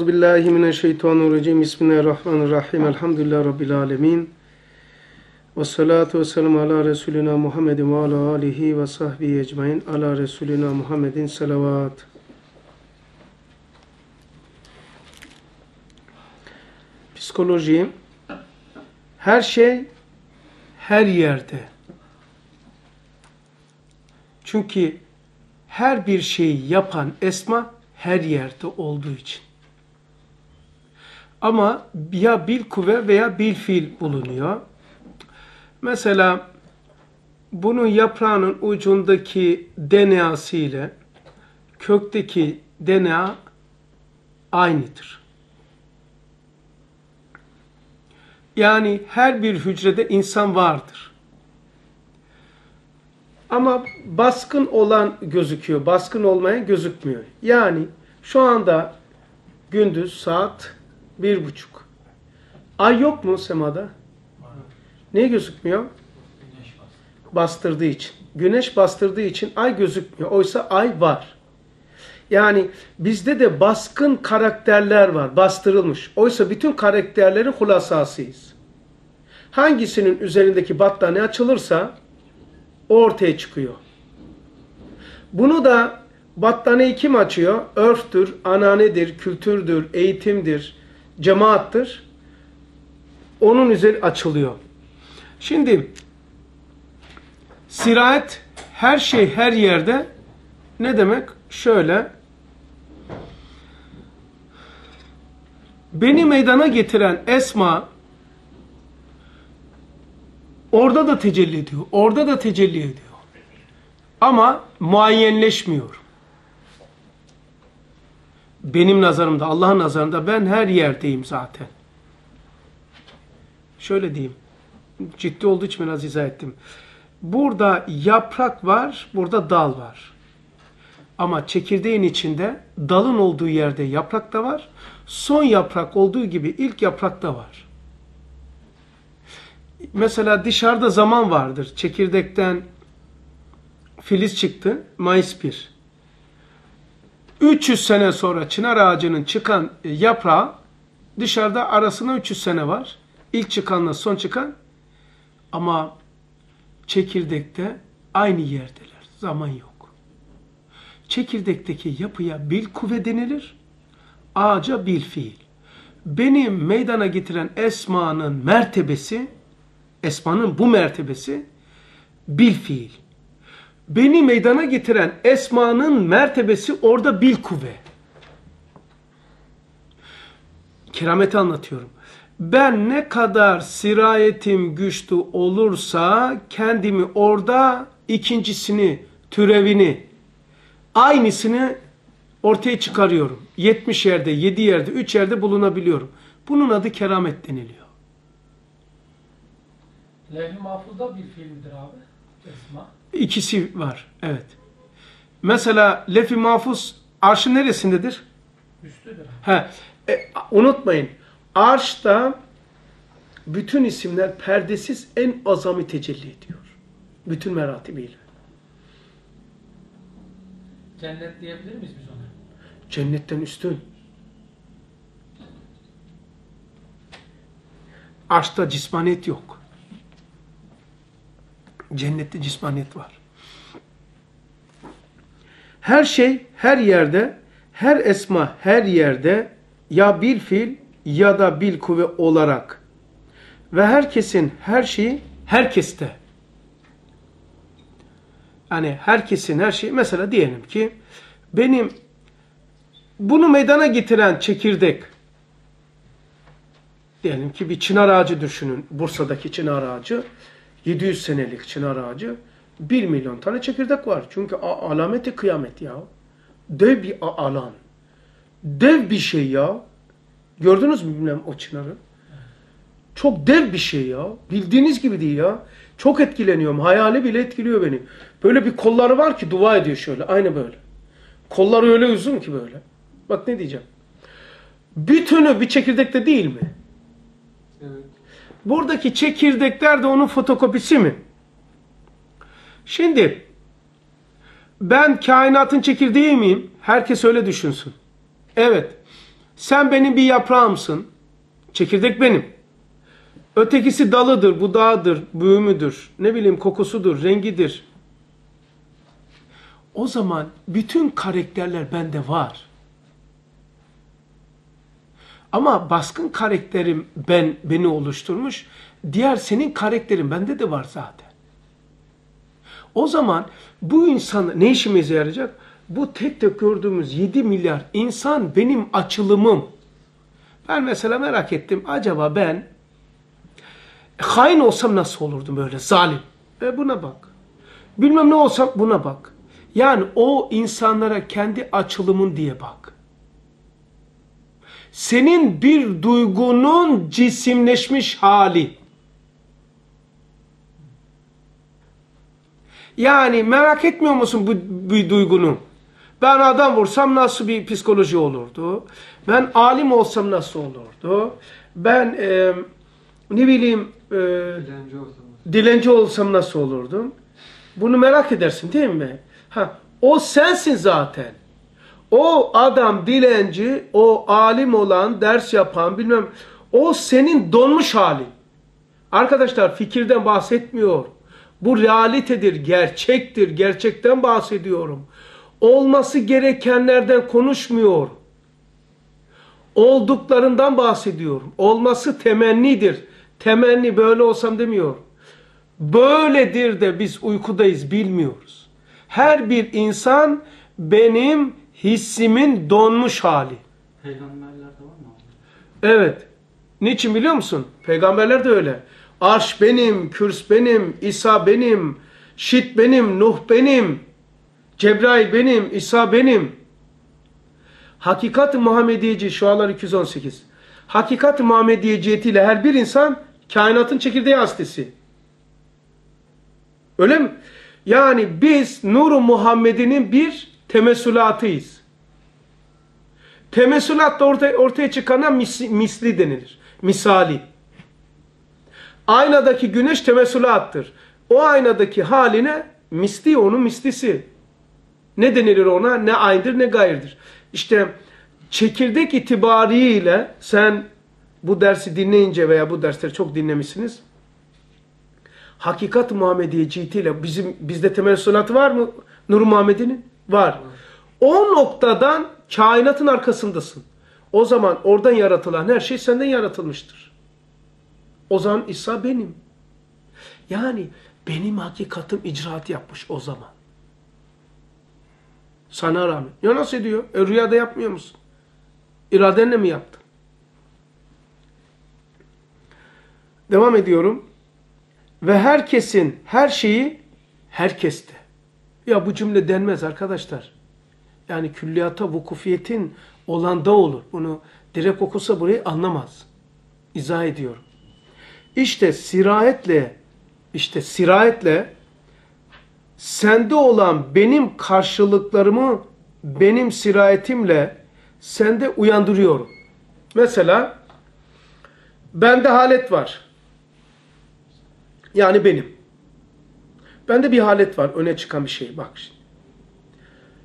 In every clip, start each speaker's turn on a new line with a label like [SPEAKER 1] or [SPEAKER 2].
[SPEAKER 1] Euzubillahimineşşeytanirracim. Bismillahirrahmanirrahim. Elhamdülillah Rabbil alemin. Ve salatu ve ala Resulina Muhammedin ve ala alihi ve sahbihi ecmain. Ala Resulina Muhammedin salavat. Psikoloji her şey her yerde. Çünkü her bir şeyi yapan esma her yerde olduğu için. Ama ya bil kuvve veya bil fiil bulunuyor. Mesela bunun yaprağının ucundaki DNA'sı ile kökteki DNA aynıdır. Yani her bir hücrede insan vardır. Ama baskın olan gözüküyor, baskın olmayan gözükmüyor. Yani şu anda gündüz saat bir buçuk. Ay yok mu semada? Niye gözükmüyor? Bastırdığı için. Güneş bastırdığı için ay gözükmüyor. Oysa ay var. Yani bizde de baskın karakterler var. Bastırılmış. Oysa bütün karakterlerin hulasasıyız. Hangisinin üzerindeki battaniye açılırsa ortaya çıkıyor. Bunu da battaniyeyi kim açıyor? Örftür, ananedir, kültürdür, eğitimdir, cemaattır. Onun üzeri açılıyor. Şimdi sirayet her şey her yerde ne demek? Şöyle beni meydana getiren esma orada da tecelli ediyor. Orada da tecelli ediyor. Ama muayyenleşmiyor. Benim nazarımda, Allah'ın nazarında ben her yerdeyim zaten. Şöyle diyeyim. Ciddi olduğu için biraz izah ettim. Burada yaprak var, burada dal var. Ama çekirdeğin içinde dalın olduğu yerde yaprak da var. Son yaprak olduğu gibi ilk yaprak da var. Mesela dışarıda zaman vardır. Çekirdekten filiz çıktı. Mayıs 1. 300 sene sonra çınar ağacının çıkan yaprağı dışarıda arasında 300 sene var. İlk çıkanla son çıkan ama çekirdekte aynı yerdeler. Zaman yok. Çekirdekteki yapıya bil kuvve denilir. Ağaca bil fiil. Benim meydana getiren esmanın mertebesi, esmanın bu mertebesi bil fiil. Beni meydana getiren esmanın mertebesi orada bil kuvve. Kerameti anlatıyorum. Ben ne kadar sirayetim güçlü olursa kendimi orada ikincisini, türevini, aynısını ortaya çıkarıyorum. 70 yerde, 7 yerde, 3 yerde bulunabiliyorum. Bunun adı keramet deniliyor.
[SPEAKER 2] Levh-i Mahfuz'da bir fiildir abi. Esma.
[SPEAKER 1] İkisi var, evet. Mesela Lef-i Mahfuz arşın neresindedir?
[SPEAKER 2] Üstüdür.
[SPEAKER 1] He, e, unutmayın. Arşta bütün isimler perdesiz en azami tecelli ediyor. Bütün meratibiyle.
[SPEAKER 2] Cennet diyebilir miyiz biz ona?
[SPEAKER 1] Cennetten üstün. Arşta cismaniyet yok. Cennette cismaniyet var. Her şey her yerde, her esma her yerde ya bil fiil ya da bil kuvve olarak ve herkesin her şeyi herkeste. Yani herkesin her şeyi mesela diyelim ki benim bunu meydana getiren çekirdek diyelim ki bir çınar ağacı düşünün. Bursa'daki çınar ağacı 700 senelik çınar ağacı 1 milyon tane çekirdek var. Çünkü alameti kıyamet ya. Dev bir alan. Dev bir şey ya. Gördünüz mü bilmem o çınarı? Çok dev bir şey ya. Bildiğiniz gibi değil ya. Çok etkileniyorum. Hayali bile etkiliyor beni. Böyle bir kolları var ki dua ediyor şöyle. Aynı böyle. Kolları öyle uzun ki böyle. Bak ne diyeceğim. Bütünü bir çekirdekte değil mi? Buradaki çekirdekler de onun fotokopisi mi? Şimdi ben kainatın çekirdeği miyim? Herkes öyle düşünsün. Evet. Sen benim bir yaprağımsın. Çekirdek benim. Ötekisi dalıdır, budağıdır, büyümüdür, ne bileyim kokusudur, rengidir. O zaman bütün karakterler bende var. Ama baskın karakterim ben beni oluşturmuş. Diğer senin karakterin bende de var zaten. O zaman bu insan ne işimize yarayacak? Bu tek tek gördüğümüz 7 milyar insan benim açılımım. Ben mesela merak ettim. Acaba ben hain olsam nasıl olurdum böyle zalim? E buna bak. Bilmem ne olsam buna bak. Yani o insanlara kendi açılımın diye bak. Senin bir duygunun cisimleşmiş hali. Yani merak etmiyor musun bu, bu duygunu? Ben adam vursam nasıl bir psikoloji olurdu? Ben alim olsam nasıl olurdu? Ben e, ne bileyim e,
[SPEAKER 3] Dilenci olsam.
[SPEAKER 1] dilenci olsam nasıl olurdum? Bunu merak edersin değil mi? Ha, o sensin zaten. O adam dilenci, o alim olan, ders yapan bilmem o senin donmuş halin. Arkadaşlar fikirden bahsetmiyor. Bu realitedir, gerçektir. Gerçekten bahsediyorum. Olması gerekenlerden konuşmuyor. Olduklarından bahsediyorum. Olması temennidir. Temenni böyle olsam demiyor. Böyledir de biz uykudayız bilmiyoruz. Her bir insan benim hissimin donmuş hali.
[SPEAKER 3] Peygamberler de var mı?
[SPEAKER 1] Evet. Niçin biliyor musun? Peygamberler de öyle. Arş benim, kürs benim, İsa benim, Şit benim, Nuh benim, Cebrail benim, İsa benim. Hakikat-ı Muhammediyeci şualar 218. Hakikat-ı Muhammediyeciyetiyle her bir insan kainatın çekirdeği hastesi. Öyle mi? Yani biz Nur-u Muhammed'inin bir temessülatıyız. Temessülat da ortaya, ortaya çıkana mis, misli denilir. Misali. Aynadaki güneş temessülattır. O aynadaki haline misli onun mislisi. Ne denilir ona? Ne aynıdır ne gayrıdır. İşte çekirdek itibariyle sen bu dersi dinleyince veya bu dersleri çok dinlemişsiniz. Hakikat Muhammediyeciyetiyle bizim bizde temessülatı var mı Nur Muhammed'in? Var. O noktadan kainatın arkasındasın. O zaman oradan yaratılan her şey senden yaratılmıştır. O zaman İsa benim. Yani benim hakikatim icraat yapmış o zaman. Sana rağmen. Ya nasıl ediyor? E, rüyada yapmıyor musun? İradenle mi yaptın? Devam ediyorum. Ve herkesin her şeyi herkeste. Ya bu cümle denmez arkadaşlar. Yani külliyata vukufiyetin olanda olur. Bunu direkt okusa burayı anlamaz. İzah ediyorum. İşte sirayetle işte sirayetle sende olan benim karşılıklarımı benim sirayetimle sende uyandırıyorum. Mesela bende halet var. Yani benim. Bende bir halet var. Öne çıkan bir şey. Bak şimdi.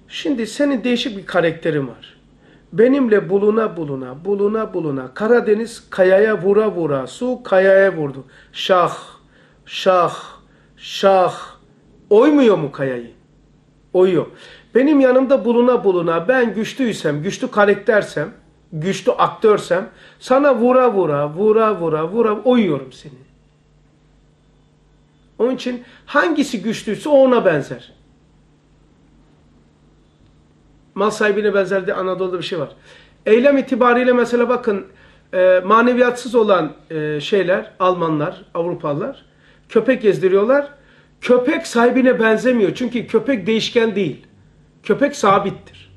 [SPEAKER 1] Şimdi senin değişik bir karakterin var. Benimle buluna buluna, buluna buluna. Karadeniz kayaya vura vura. Su kayaya vurdu. Şah, şah, şah. Oymuyor mu kayayı? Oyuyor. Benim yanımda buluna buluna ben güçlüysem, güçlü karaktersem, güçlü aktörsem sana vura vura, vura vura, vura oyuyorum seni. Onun için hangisi güçlüyse o ona benzer. Mal sahibine benzer diye Anadolu'da bir şey var. Eylem itibariyle mesela bakın e, maneviyatsız olan e, şeyler, Almanlar, Avrupalılar köpek gezdiriyorlar. Köpek sahibine benzemiyor. Çünkü köpek değişken değil. Köpek sabittir.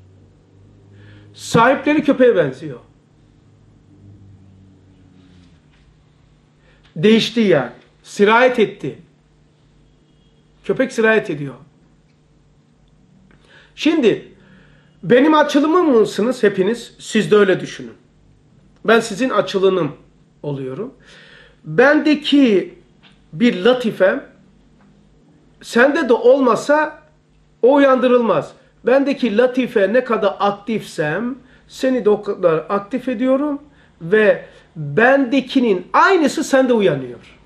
[SPEAKER 1] Sahipleri köpeğe benziyor. Değişti yani. Sirayet etti. Köpek sirayet ediyor. Şimdi benim açılımım mısınız hepiniz? Siz de öyle düşünün. Ben sizin açılınım oluyorum. Bendeki bir latifem sende de olmasa o uyandırılmaz. Bendeki latife ne kadar aktifsem Seni de o kadar aktif ediyorum ve bendekinin aynısı sende uyanıyor.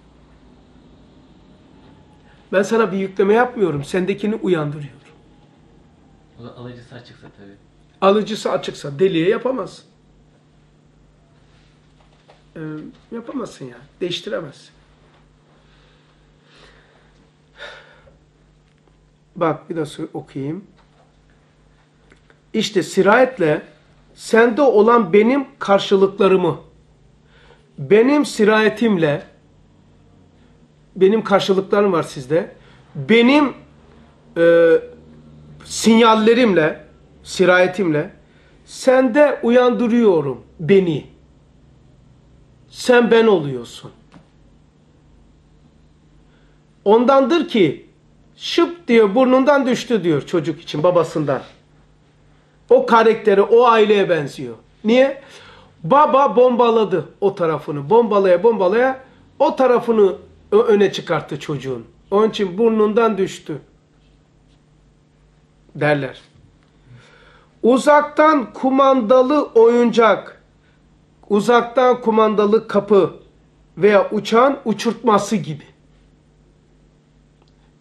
[SPEAKER 1] Ben sana bir yükleme yapmıyorum. Sendekini uyandırıyorum.
[SPEAKER 3] Alıcısı açıksa tabii.
[SPEAKER 1] Alıcısı açıksa deliye yapamazsın. Ee, yapamazsın ya. Değiştiremezsin. Bak bir daha okuyayım. İşte sirayetle sende olan benim karşılıklarımı benim sirayetimle benim karşılıklarım var sizde. Benim e, sinyallerimle, sirayetimle sende uyandırıyorum beni. Sen ben oluyorsun. Ondandır ki şıp diyor burnundan düştü diyor çocuk için babasından. O karakteri o aileye benziyor. Niye? Baba bombaladı o tarafını. Bombalaya bombalaya o tarafını öne çıkarttı çocuğun. Onun için burnundan düştü. Derler. Uzaktan kumandalı oyuncak, uzaktan kumandalı kapı veya uçağın uçurtması gibi.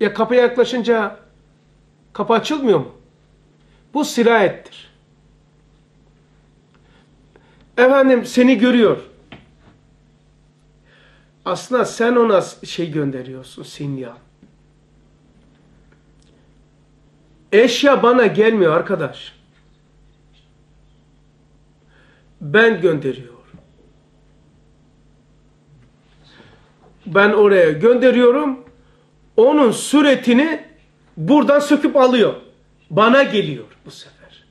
[SPEAKER 1] Ya kapıya yaklaşınca kapı açılmıyor mu? Bu sirayettir. Efendim seni görüyor. Aslında sen ona şey gönderiyorsun, sinyal. Eşya bana gelmiyor arkadaş. Ben gönderiyorum. Ben oraya gönderiyorum. Onun suretini buradan söküp alıyor. Bana geliyor bu sefer.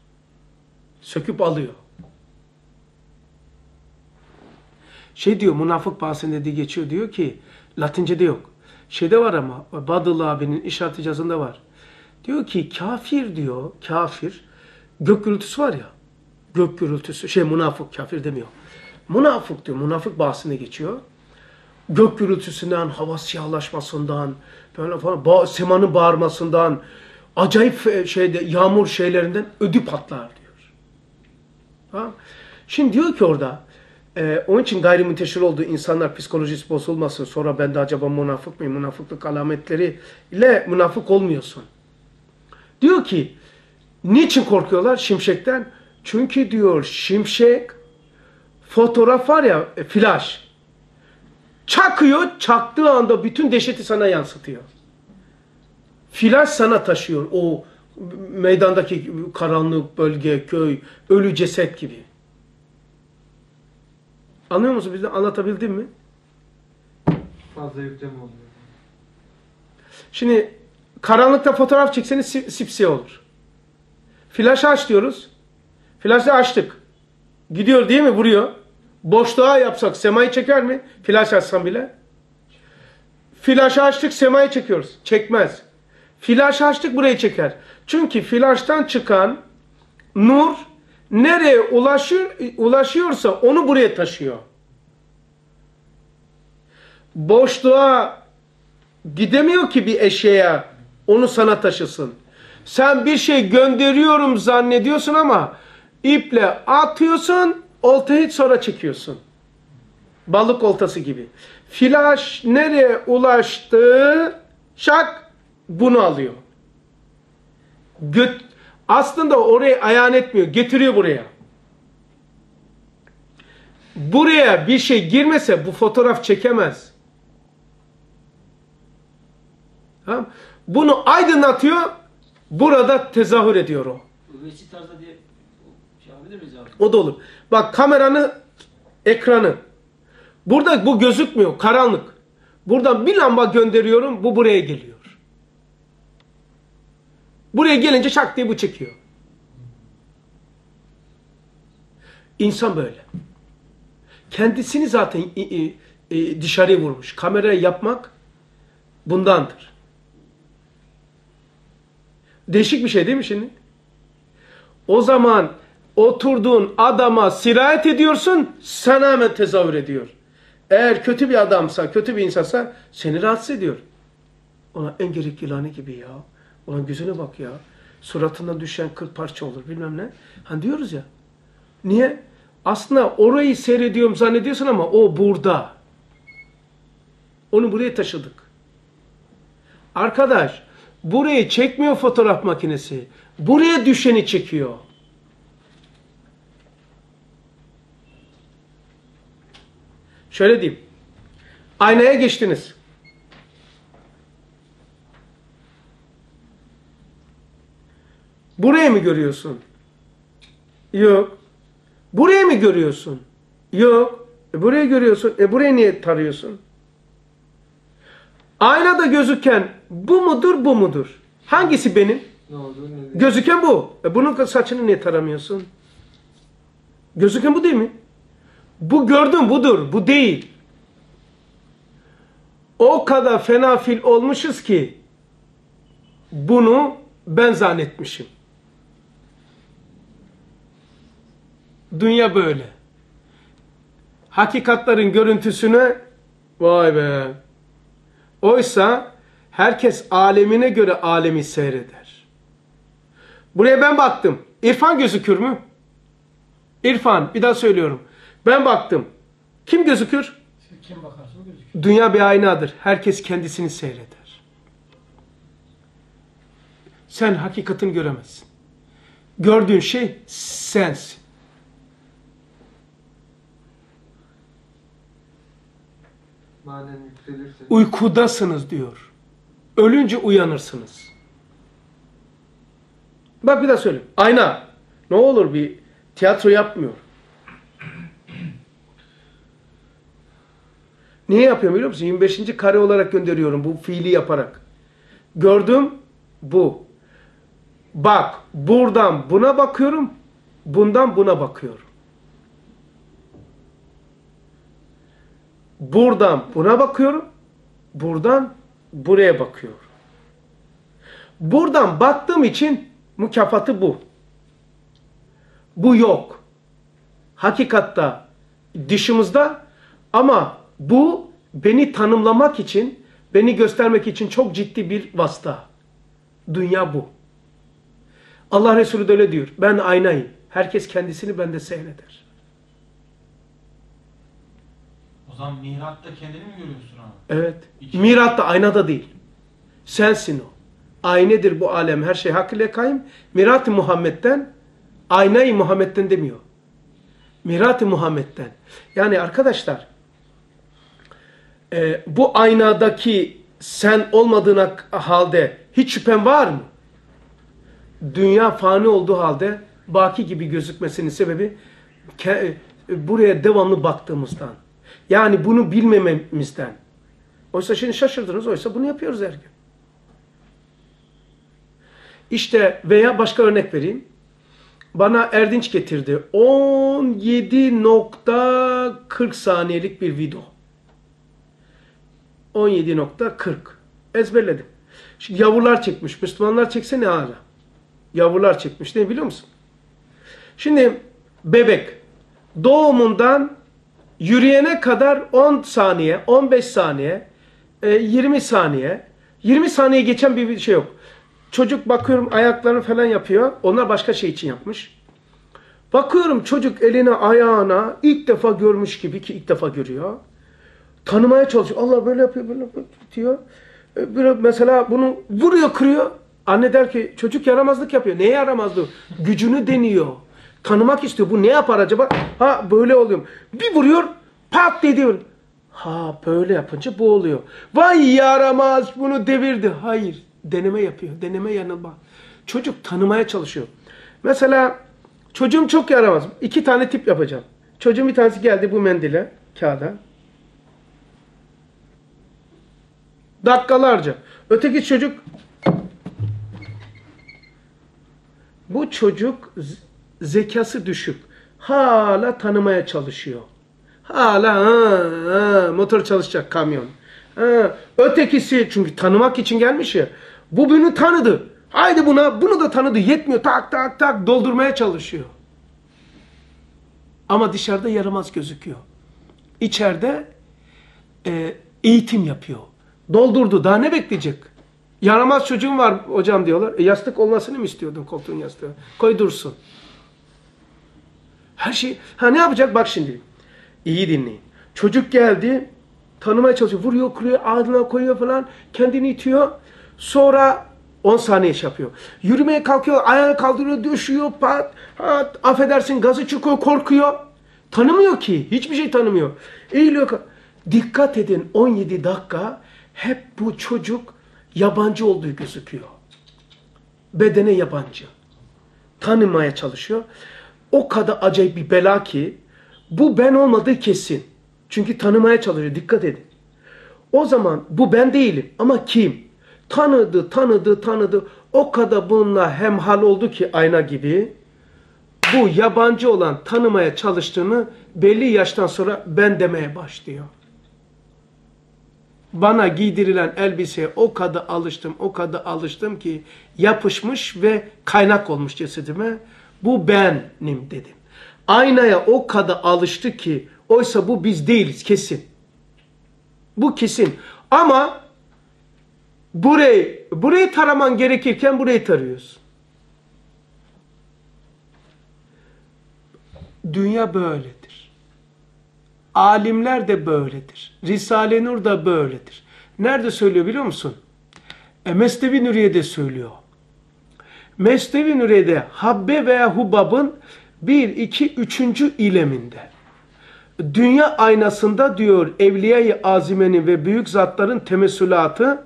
[SPEAKER 1] Söküp alıyor. Şey diyor münafık bahsinde dediği geçiyor diyor ki Latince'de yok. Şeyde var ama Badıl abinin işaret icazında var. Diyor ki kafir diyor kafir gök gürültüsü var ya gök gürültüsü şey münafık kafir demiyor. Münafık diyor münafık bahsinde geçiyor. Gök gürültüsünden, hava siyahlaşmasından, böyle falan, ba semanın bağırmasından, acayip e, şeyde yağmur şeylerinden ödü patlar diyor. Ha? Şimdi diyor ki orada, e, onun için gayrimünteşir olduğu insanlar psikolojisi bozulmasın. Sonra ben de acaba münafık mıyım? Münafıklık alametleri ile münafık olmuyorsun. Diyor ki, niçin korkuyorlar şimşekten? Çünkü diyor şimşek, fotoğraf var ya, e, flash. Çakıyor, çaktığı anda bütün dehşeti sana yansıtıyor. Flash sana taşıyor o meydandaki karanlık bölge, köy, ölü ceset gibi. Anlıyor musun? Bizden anlatabildim mi?
[SPEAKER 3] Fazla yükleme oluyor.
[SPEAKER 1] Şimdi karanlıkta fotoğraf çekseniz sip- sipsiyah olur. Flash aç diyoruz. Flash'ı açtık. Gidiyor değil mi? Vuruyor. Boşluğa yapsak semayı çeker mi? Flash açsam bile. Flash açtık semayı çekiyoruz. Çekmez. Flash açtık burayı çeker. Çünkü flash'tan çıkan nur nereye ulaşıyor, ulaşıyorsa onu buraya taşıyor. Boşluğa gidemiyor ki bir eşeğe onu sana taşısın. Sen bir şey gönderiyorum zannediyorsun ama iple atıyorsun, oltayı sonra çekiyorsun. Balık oltası gibi. Flaş nereye ulaştı? Şak bunu alıyor. Göt, aslında oraya ayan etmiyor. Getiriyor buraya. Buraya bir şey girmese bu fotoğraf çekemez. Tamam. Bunu aydınlatıyor. Burada tezahür ediyor o.
[SPEAKER 4] Üveysi tarzda diye şey yapabilir miyiz abi?
[SPEAKER 1] O da olur. Bak kameranı, ekranı. Burada bu gözükmüyor. Karanlık. Buradan bir lamba gönderiyorum. Bu buraya geliyor. Buraya gelince şak diye bu çekiyor. İnsan böyle. Kendisini zaten i- dışarıya vurmuş. Kameraya yapmak bundandır. Değişik bir şey değil mi şimdi? O zaman oturduğun adama sirayet ediyorsun, sana hemen tezahür ediyor. Eğer kötü bir adamsa, kötü bir insansa seni rahatsız ediyor. Ona en gerek yılanı gibi ya. Ulan gözüne bak ya. Suratından düşen kıl parça olur bilmem ne. Hani diyoruz ya. Niye? Aslında orayı seyrediyorum zannediyorsun ama o burada. Onu buraya taşıdık. Arkadaş, burayı çekmiyor fotoğraf makinesi. Buraya düşeni çekiyor. Şöyle diyeyim. Aynaya geçtiniz. Buraya mı görüyorsun? Yok. Buraya mı görüyorsun? Yok. E buraya görüyorsun. E buraya niye tarıyorsun? Aynada gözüken bu mudur bu mudur? Hangisi benim?
[SPEAKER 3] Ne oldu? Ne?
[SPEAKER 1] Gözüken bu. E bunun saçını niye taramıyorsun? Gözüken bu değil mi? Bu gördün budur. Bu değil. O kadar fena fil olmuşuz ki bunu ben zannetmişim. Dünya böyle. Hakikatların görüntüsüne vay be. Oysa herkes alemine göre alemi seyreder. Buraya ben baktım. İrfan gözükür mü? İrfan bir daha söylüyorum. Ben baktım. Kim gözükür?
[SPEAKER 2] Kim bakarsa o gözüküyor.
[SPEAKER 1] Dünya bir aynadır. Herkes kendisini seyreder. Sen hakikatini göremezsin. Gördüğün şey sensin. Uykudasınız diyor. Ölünce uyanırsınız. Bak bir daha söyleyeyim. Ayna. Ne olur bir tiyatro yapmıyor. Niye yapıyorum biliyor musun? 25. kare olarak gönderiyorum bu fiili yaparak. Gördüm bu. Bak buradan buna bakıyorum. Bundan buna bakıyorum. Buradan buna bakıyorum. Buradan buraya bakıyorum. Buradan baktığım için mükafatı bu. Bu yok. Hakikatta dışımızda ama bu beni tanımlamak için, beni göstermek için çok ciddi bir vasıta. Dünya bu. Allah Resulü de öyle diyor. Ben aynayım. Herkes kendisini bende seyreder.
[SPEAKER 5] O zaman mihratta kendini mi görüyorsun abi?
[SPEAKER 1] Evet.
[SPEAKER 5] İçi-
[SPEAKER 1] Miratta aynada değil. Sensin o. Aynedir bu alem. Her şey hak ile kayım. Mirat-ı Muhammed'den, aynayı Muhammed'den demiyor. Mirat-ı Muhammed'den. Yani arkadaşlar, e, bu aynadaki sen olmadığına halde hiç şüphen var mı? Dünya fani olduğu halde baki gibi gözükmesinin sebebi e, buraya devamlı baktığımızdan. Yani bunu bilmememizden. Oysa şimdi şaşırdınız. Oysa bunu yapıyoruz her gün. İşte veya başka örnek vereyim. Bana Erdinç getirdi. 17.40 saniyelik bir video. 17.40. Ezberledim. Şimdi yavrular çekmiş. Müslümanlar çekse ne hala? Yavrular çekmiş. Ne biliyor musun? Şimdi bebek doğumundan yürüyene kadar 10 saniye, 15 saniye, e, 20 saniye, 20 saniye geçen bir şey yok. Çocuk bakıyorum ayaklarını falan yapıyor. Onlar başka şey için yapmış. Bakıyorum çocuk eline ayağına ilk defa görmüş gibi ki ilk defa görüyor. Tanımaya çalışıyor. Allah böyle yapıyor, böyle yapıyor diyor. E, Böyle mesela bunu vuruyor, kırıyor. Anne der ki çocuk yaramazlık yapıyor. Neye yaramazlık? Gücünü deniyor. Tanımak istiyor. Bu ne yapar acaba? Ha böyle oluyor. Bir vuruyor, pat diyor. Ha böyle yapınca bu oluyor. Vay yaramaz bunu devirdi. Hayır. Deneme yapıyor. Deneme yanılma. Çocuk tanımaya çalışıyor. Mesela çocuğum çok yaramaz. İki tane tip yapacağım. Çocuğun bir tanesi geldi bu mendile, kağıda. Dakikalarca. Öteki çocuk bu çocuk zekası düşük. Hala tanımaya çalışıyor. Hala ha, ha, motor çalışacak kamyon. Ha, ötekisi çünkü tanımak için gelmiş ya. Bu bunu tanıdı. Haydi buna bunu da tanıdı. Yetmiyor. Tak tak tak doldurmaya çalışıyor. Ama dışarıda yaramaz gözüküyor. İçeride e, eğitim yapıyor. Doldurdu. Daha ne bekleyecek? Yaramaz çocuğum var hocam diyorlar. E, yastık olmasını mı istiyordun koltuğun yastığı? Koy dursun. Her şey. Ha ne yapacak? Bak şimdi. İyi dinleyin. Çocuk geldi. Tanımaya çalışıyor. Vuruyor, kuruyor, ağzına koyuyor falan. Kendini itiyor. Sonra 10 saniye yapıyor. Yürümeye kalkıyor, ayağını kaldırıyor, düşüyor, pat, pat, affedersin gazı çıkıyor, korkuyor. Tanımıyor ki. Hiçbir şey tanımıyor. Eğiliyor. ka- Dikkat edin 17 dakika hep bu çocuk yabancı olduğu gözüküyor. Bedene yabancı. Tanımaya çalışıyor. O kadar acayip bir bela ki bu ben olmadığı kesin. Çünkü tanımaya çalışıyor. Dikkat edin. O zaman bu ben değilim ama kim? Tanıdı, tanıdı, tanıdı. O kadar bununla hemhal oldu ki ayna gibi. Bu yabancı olan tanımaya çalıştığını belli yaştan sonra ben demeye başlıyor. Bana giydirilen elbiseye o kadar alıştım, o kadar alıştım ki yapışmış ve kaynak olmuş cesedime. Bu benim dedim. Aynaya o kadar alıştı ki oysa bu biz değiliz kesin. Bu kesin. Ama burayı burayı taraman gerekirken burayı tarıyoruz. Dünya böyledir. Alimler de böyledir. Risale-i Nur da böyledir. Nerede söylüyor biliyor musun? E, Mesnevi Nuriye'de söylüyor. Mesnevi Nuriye'de Habbe veya Hubab'ın bir, iki, üçüncü ileminde. Dünya aynasında diyor Evliya-i Azime'nin ve büyük zatların temessülatı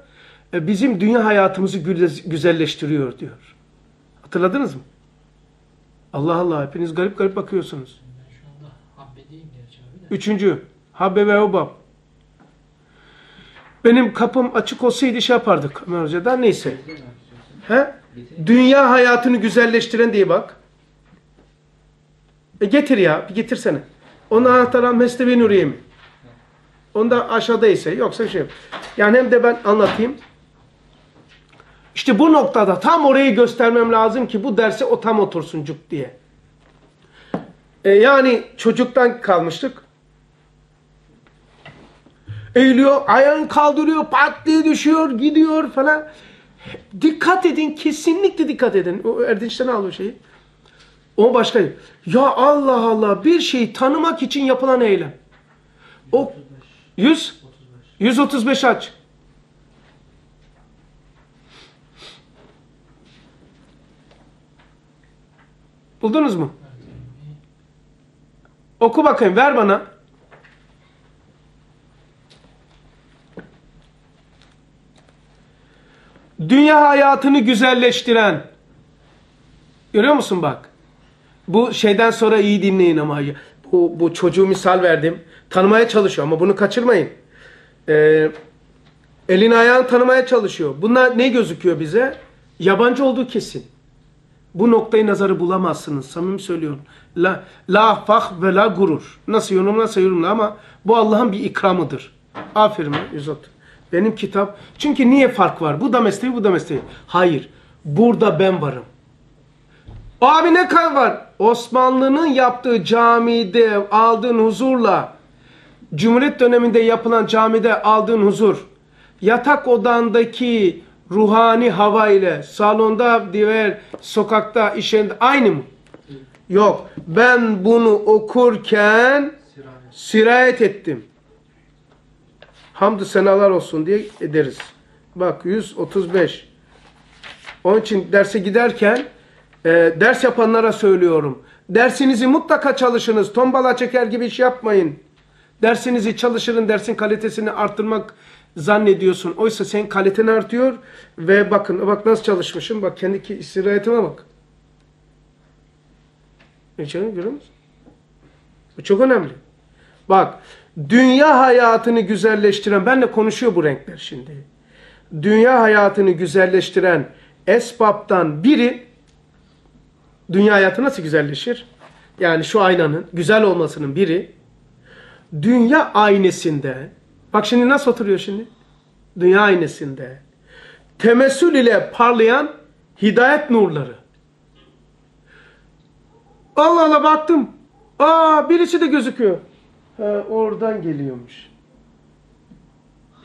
[SPEAKER 1] e, bizim dünya hayatımızı güze- güzelleştiriyor diyor. Hatırladınız mı? Allah Allah hepiniz garip garip bakıyorsunuz. Üçüncü Habbe ve Hubab. Benim kapım açık olsaydı şey yapardık Ömer Hoca'dan neyse. He? Dünya hayatını güzelleştiren diye bak. E getir ya, bir getirsene. Onun anahtarı Mesnevi Nuriye mi? Onda aşağıda ise yoksa şey yok. Yani hem de ben anlatayım. İşte bu noktada tam orayı göstermem lazım ki bu derse o tam otursun cuk diye. E yani çocuktan kalmıştık. Eğiliyor, ayağını kaldırıyor, pat diye düşüyor, gidiyor falan. Dikkat edin, kesinlikle dikkat edin. O Erdinç'ten al o şeyi. O başka. Ya Allah Allah bir şeyi tanımak için yapılan eylem. O 100 135 aç. Buldunuz mu? Oku bakayım, ver bana. Dünya hayatını güzelleştiren. Görüyor musun bak? Bu şeyden sonra iyi dinleyin ama. Bu, bu çocuğu misal verdim. Tanımaya çalışıyor ama bunu kaçırmayın. Ee, elini ayağını tanımaya çalışıyor. Bunlar ne gözüküyor bize? Yabancı olduğu kesin. Bu noktayı nazarı bulamazsınız. Samimi söylüyorum. La, la fah ve la gurur. Nasıl yorumlarsa yorumla ama bu Allah'ın bir ikramıdır. Aferin Yüzot. Benim kitap. Çünkü niye fark var? Bu da mesleği, bu da mesleği. Hayır. Burada ben varım. Abi ne kadar var? Osmanlı'nın yaptığı camide aldığın huzurla Cumhuriyet döneminde yapılan camide aldığın huzur yatak odandaki ruhani hava ile salonda diğer sokakta iş yerinde aynı mı? Yok. Ben bunu okurken sirayet ettim. Hamdü senalar olsun diye ederiz. Bak 135. Onun için derse giderken e, ders yapanlara söylüyorum. Dersinizi mutlaka çalışınız. Tombala çeker gibi iş yapmayın. Dersinizi çalışırın, dersin kalitesini arttırmak zannediyorsun. Oysa senin kaliten artıyor ve bakın bak nasıl çalışmışım. Bak kendi istirayetime bak. Ne görüyor musun? Bu çok önemli. Bak dünya hayatını güzelleştiren benle konuşuyor bu renkler şimdi. Dünya hayatını güzelleştiren esbaptan biri dünya hayatı nasıl güzelleşir? Yani şu aynanın güzel olmasının biri dünya aynesinde bak şimdi nasıl oturuyor şimdi? Dünya aynesinde temessül ile parlayan hidayet nurları. Allah Allah baktım. Aa birisi de gözüküyor. Ha, oradan geliyormuş.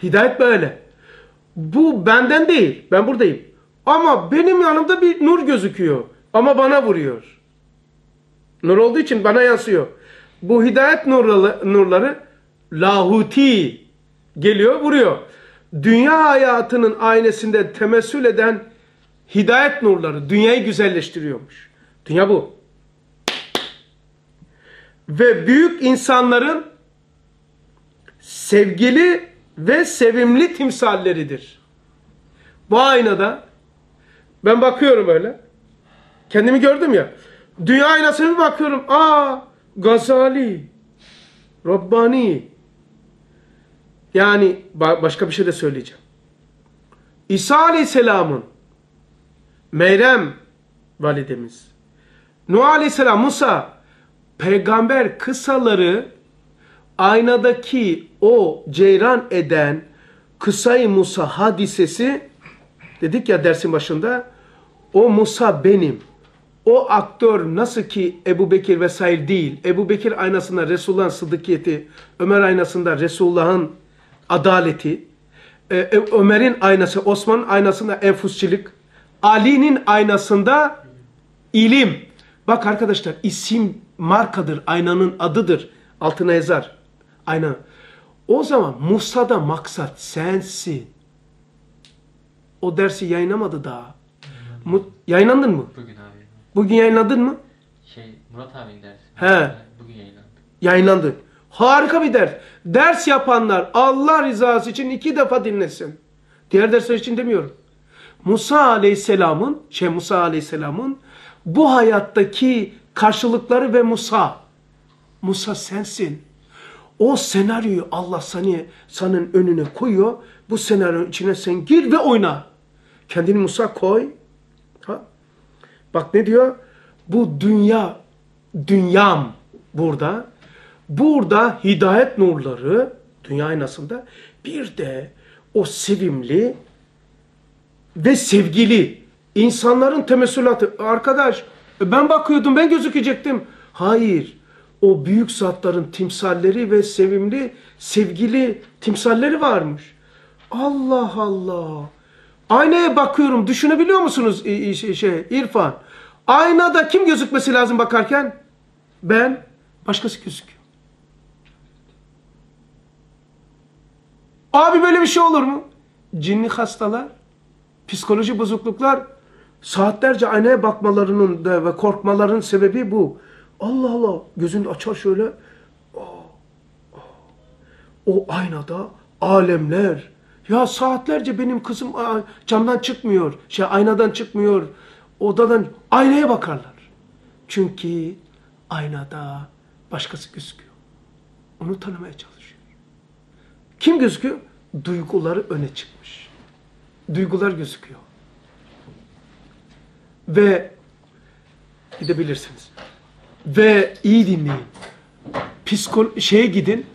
[SPEAKER 1] Hidayet böyle. Bu benden değil. Ben buradayım. Ama benim yanımda bir nur gözüküyor. Ama bana vuruyor. Nur olduğu için bana yansıyor. Bu hidayet nurları, nurları lahuti geliyor vuruyor. Dünya hayatının aynesinde temessül eden hidayet nurları dünyayı güzelleştiriyormuş. Dünya bu. Ve büyük insanların sevgili ve sevimli timsalleridir. Bu aynada ben bakıyorum öyle. Kendimi gördüm ya. Dünya aynasına bakıyorum. Aa Gazali, Rabbani. Yani ba- başka bir şey de söyleyeceğim. İsa Aleyhisselam'ın Meryem validemiz, Nuh Aleyhisselam, Musa peygamber kısaları aynadaki o ceyran eden kısayı Musa hadisesi dedik ya dersin başında o Musa benim. O aktör nasıl ki Ebu Bekir vesaire değil. Ebu Bekir aynasında Resulullah'ın sıddıkiyeti, Ömer aynasında Resulullah'ın adaleti, e, e, Ömer'in aynası, Osman'ın aynasında enfusçilik, Ali'nin aynasında ilim. Bak arkadaşlar isim markadır, aynanın adıdır. Altına yazar. Ayna. O zaman Musa'da maksat sensin. O dersi yayınlamadı daha. Mu- yayınlandın mı?
[SPEAKER 6] Bugün abi.
[SPEAKER 1] Bugün yayınladın mı?
[SPEAKER 6] Şey Murat abinin dersi.
[SPEAKER 1] He.
[SPEAKER 6] Bugün yayınlandı.
[SPEAKER 1] Yayınlandı. Harika bir ders. Ders yapanlar Allah rızası için iki defa dinlesin. Diğer dersler için demiyorum. Musa Aleyhisselam'ın, şey Musa Aleyhisselam'ın bu hayattaki karşılıkları ve Musa. Musa sensin. O senaryoyu Allah sana, senin önüne koyuyor. Bu senaryonun içine sen gir ve oyna. Kendini Musa koy. Ha? Bak ne diyor? Bu dünya, dünyam burada. Burada hidayet nurları, dünya aynasında bir de o sevimli ve sevgili insanların temessülatı. Arkadaş ben bakıyordum ben gözükecektim. Hayır. O büyük zatların timsalleri ve sevimli, sevgili timsalleri varmış. Allah Allah. Aynaya bakıyorum. Düşünebiliyor musunuz şey, şey İrfan? Aynada kim gözükmesi lazım bakarken? Ben. Başkası gözüküyor. Abi böyle bir şey olur mu? Cinli hastalar, psikoloji bozukluklar saatlerce aynaya bakmalarının da ve korkmalarının sebebi bu. Allah Allah gözünü açar şöyle. Aa, aa. O aynada alemler. Ya saatlerce benim kızım camdan çıkmıyor. Şey aynadan çıkmıyor. Odadan aynaya bakarlar. Çünkü aynada başkası gözüküyor. Onu tanımaya çalışıyor. Kim gözüküyor? Duyguları öne çıkmış. Duygular gözüküyor. Ve gidebilirsiniz. Ve iyi dinleyin. Psikol şeye gidin.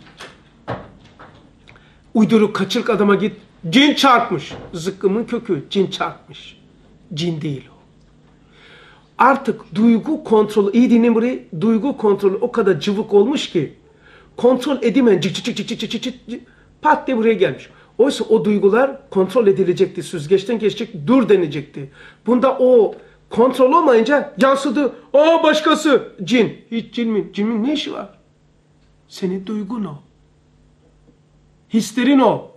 [SPEAKER 1] Uyduruk kaçırık adama git. Cin çarpmış. Zıkkımın kökü cin çarpmış. Cin değil o. Artık duygu kontrolü, iyi dinleyin burayı. Duygu kontrolü o kadar cıvık olmuş ki kontrol edemeyen cık cık cık cık cık cık cık cık pat diye buraya gelmiş. Oysa o duygular kontrol edilecekti. Süzgeçten geçecek, dur denecekti. Bunda o kontrol olmayınca yansıdı. Aa başkası. Cin. Hiç cin mi? Cinin ne işi var? Senin duygun o. Hislerin o.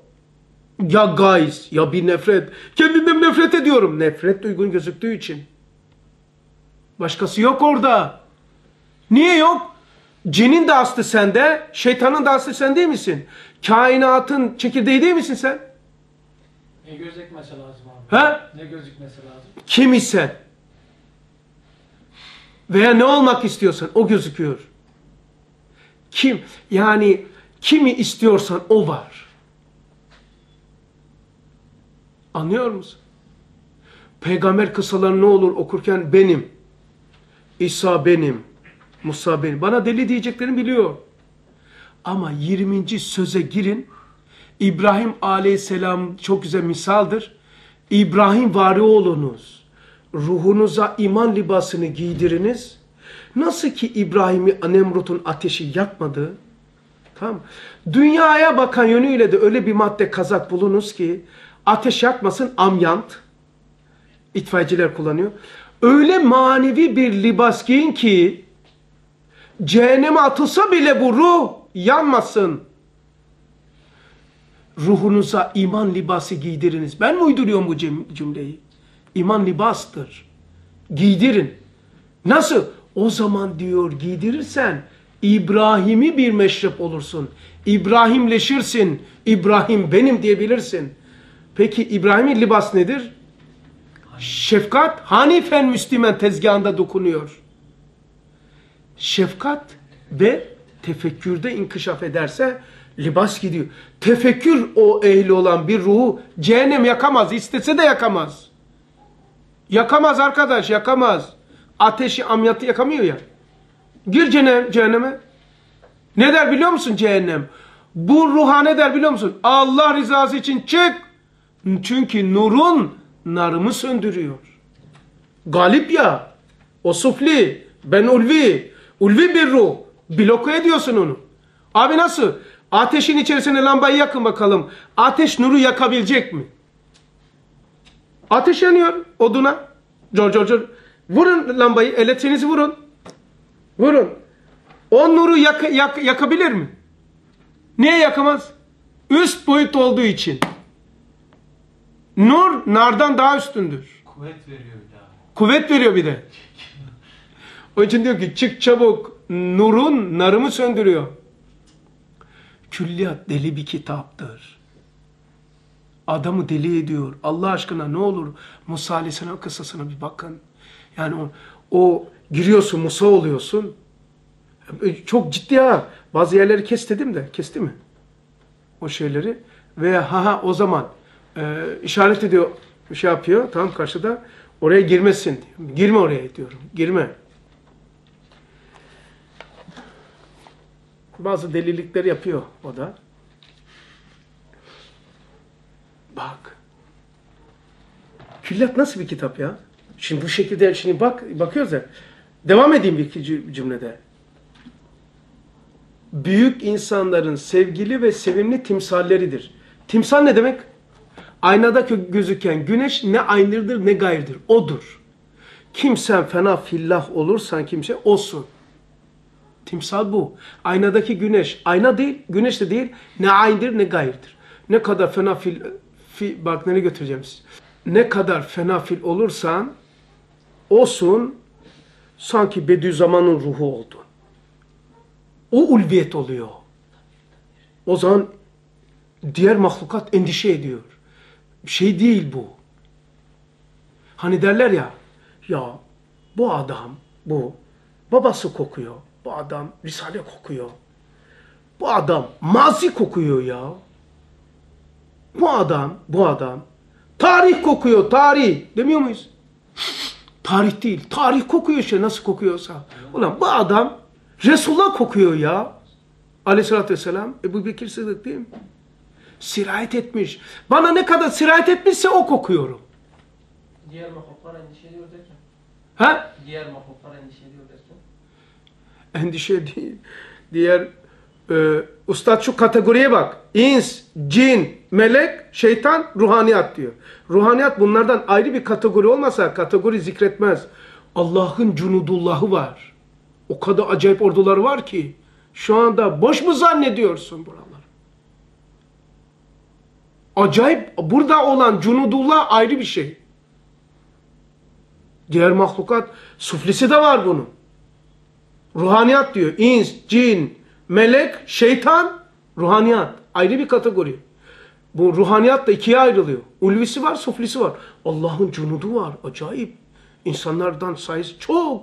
[SPEAKER 1] Ya guys ya bir nefret. Kendimden nefret ediyorum. Nefret duygun gözüktüğü için. Başkası yok orada. Niye yok? Cinin de aslı sende, şeytanın da aslı sen değil misin? Kainatın çekirdeği değil misin sen?
[SPEAKER 2] Ne gözükmesi lazım abi?
[SPEAKER 1] Ha?
[SPEAKER 2] Ne gözükmesi lazım?
[SPEAKER 1] Kim isen veya ne olmak istiyorsan o gözüküyor. Kim yani kimi istiyorsan o var. Anlıyor musun? Peygamber kısaları ne olur okurken benim, İsa benim, Musa benim. Bana deli diyeceklerini biliyor. Ama 20. söze girin. İbrahim aleyhisselam çok güzel misaldır. İbrahim vari olunuz. Ruhunuza iman libasını giydiriniz. Nasıl ki İbrahim'i Nemrut'un ateşi yakmadı. Tamam. Dünyaya bakan yönüyle de öyle bir madde kazak bulunuz ki ateş yakmasın amyant. İtfaiyeciler kullanıyor. Öyle manevi bir libas giyin ki Cehenneme atılsa bile bu ruh yanmasın. Ruhunuza iman libası giydiriniz. Ben mi uyduruyorum bu cüm- cümleyi? İman libastır. Giydirin. Nasıl? O zaman diyor giydirirsen İbrahim'i bir meşrep olursun. İbrahimleşirsin. İbrahim benim diyebilirsin. Peki İbrahim'in libas nedir? Şefkat Hanifen Müslüman tezgahında dokunuyor. Şefkat ve tefekkürde inkişaf ederse libas gidiyor. Tefekkür o ehli olan bir ruhu cehennem yakamaz. istese de yakamaz. Yakamaz arkadaş yakamaz. Ateşi amyatı yakamıyor ya. Gir cehennem, cehenneme. Ne der biliyor musun cehennem? Bu ruha ne der biliyor musun? Allah rızası için çık. Çünkü nurun narımı söndürüyor. Galip ya. O sufli. Ben ulvi. Ulvi bir ruh. Bloke ediyorsun onu. Abi nasıl? Ateşin içerisine lambayı yakın bakalım. Ateş nuru yakabilecek mi? Ateş yanıyor oduna. Cor cor cor. Vurun lambayı. Elektriğinizi vurun. Vurun. O nuru yak- yak- yakabilir mi? Niye yakamaz? Üst boyut olduğu için. Nur nardan daha üstündür.
[SPEAKER 5] Kuvvet veriyor bir daha.
[SPEAKER 1] Kuvvet veriyor bir de. O için diyor ki çık çabuk nurun narımı söndürüyor. Külliyat deli bir kitaptır. Adamı deli ediyor. Allah aşkına ne olur Musa Aleyhisselam kıssasına bir bakın. Yani o, o giriyorsun Musa oluyorsun. E, Çok ciddi ha. Bazı yerleri kes dedim de. Kesti mi? O şeyleri. Ve ha ha o zaman e, işaret ediyor. Bir şey yapıyor. Tam karşıda. Oraya girmesin diyor. Girme oraya diyorum. Girme. Bazı delilikler yapıyor o da. Bak. Külliyat nasıl bir kitap ya? Şimdi bu şekilde şimdi bak bakıyoruz ya. Devam edeyim bir cümlede. Büyük insanların sevgili ve sevimli timsalleridir. Timsal ne demek? Aynada gö- gözüken güneş ne aynıdır ne gayrıdır. Odur. Kimsen fena fillah olursan kimse olsun. Timsal bu. Aynadaki güneş. Ayna değil, güneş de değil. Ne aynıdır ne gayrıdır. Ne kadar fena fil, fi, bak nereye götüreceğim sizi. Ne kadar fena fil olursan olsun sanki Bediüzzaman'ın ruhu oldu. O ulviyet oluyor. O zaman diğer mahlukat endişe ediyor. Bir şey değil bu. Hani derler ya, ya bu adam, bu babası kokuyor. Bu adam Risale kokuyor. Bu adam mazi kokuyor ya. Bu adam, bu adam tarih kokuyor, tarih. Demiyor muyuz? Tarih değil, tarih kokuyor işte nasıl kokuyorsa. Ulan bu adam Resulullah kokuyor ya. Aleyhissalatü vesselam. Ebu Bekir Sıddık değil mi? Sirayet etmiş. Bana ne kadar sirayet etmişse o kokuyorum.
[SPEAKER 4] Diğer mahluklar endişe ediyor derken.
[SPEAKER 1] Ha?
[SPEAKER 4] Diğer mahluklar endişe ediyor derken.
[SPEAKER 1] Endişe değil. Diğer e, ustad şu kategoriye bak. İns, cin, melek, şeytan, ruhaniyat diyor. Ruhaniyat bunlardan ayrı bir kategori olmasa kategori zikretmez. Allah'ın cunudullahı var. O kadar acayip orduları var ki şu anda boş mu zannediyorsun buralar? Acayip burada olan cunudullah ayrı bir şey. Diğer mahlukat suflisi de var bunun. Ruhaniyat diyor. İns, cin, melek, şeytan, ruhaniyat. Ayrı bir kategori. Bu ruhaniyat da ikiye ayrılıyor. Ulvisi var, suflisi var. Allah'ın cunudu var. Acayip. İnsanlardan sayısı çok.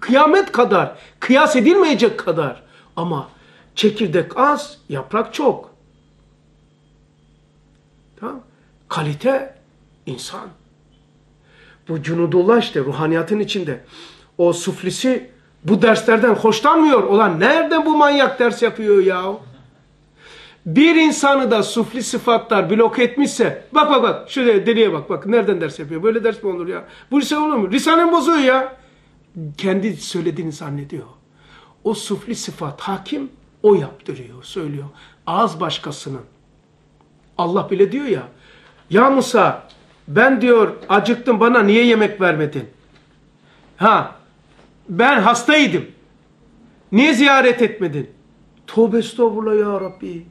[SPEAKER 1] Kıyamet kadar. Kıyas edilmeyecek kadar. Ama çekirdek az, yaprak çok. Tamam. Kalite insan. Bu cunudullah işte ruhaniyatın içinde. O suflisi bu derslerden hoşlanmıyor. Olan nereden bu manyak ders yapıyor ya? Bir insanı da sufli sıfatlar blok etmişse bak bak bak şuraya deliye bak bak nereden ders yapıyor? Böyle ders mi olur ya? Bu risale olur mu? Risale bozuyor ya. Kendi söylediğini zannediyor. O sufli sıfat hakim o yaptırıyor, söylüyor. Ağız başkasının. Allah bile diyor ya. Ya Musa ben diyor acıktım bana niye yemek vermedin? Ha ben hastaydım. Niye ziyaret etmedin? Tövbe estağfurullah ya Rabbi.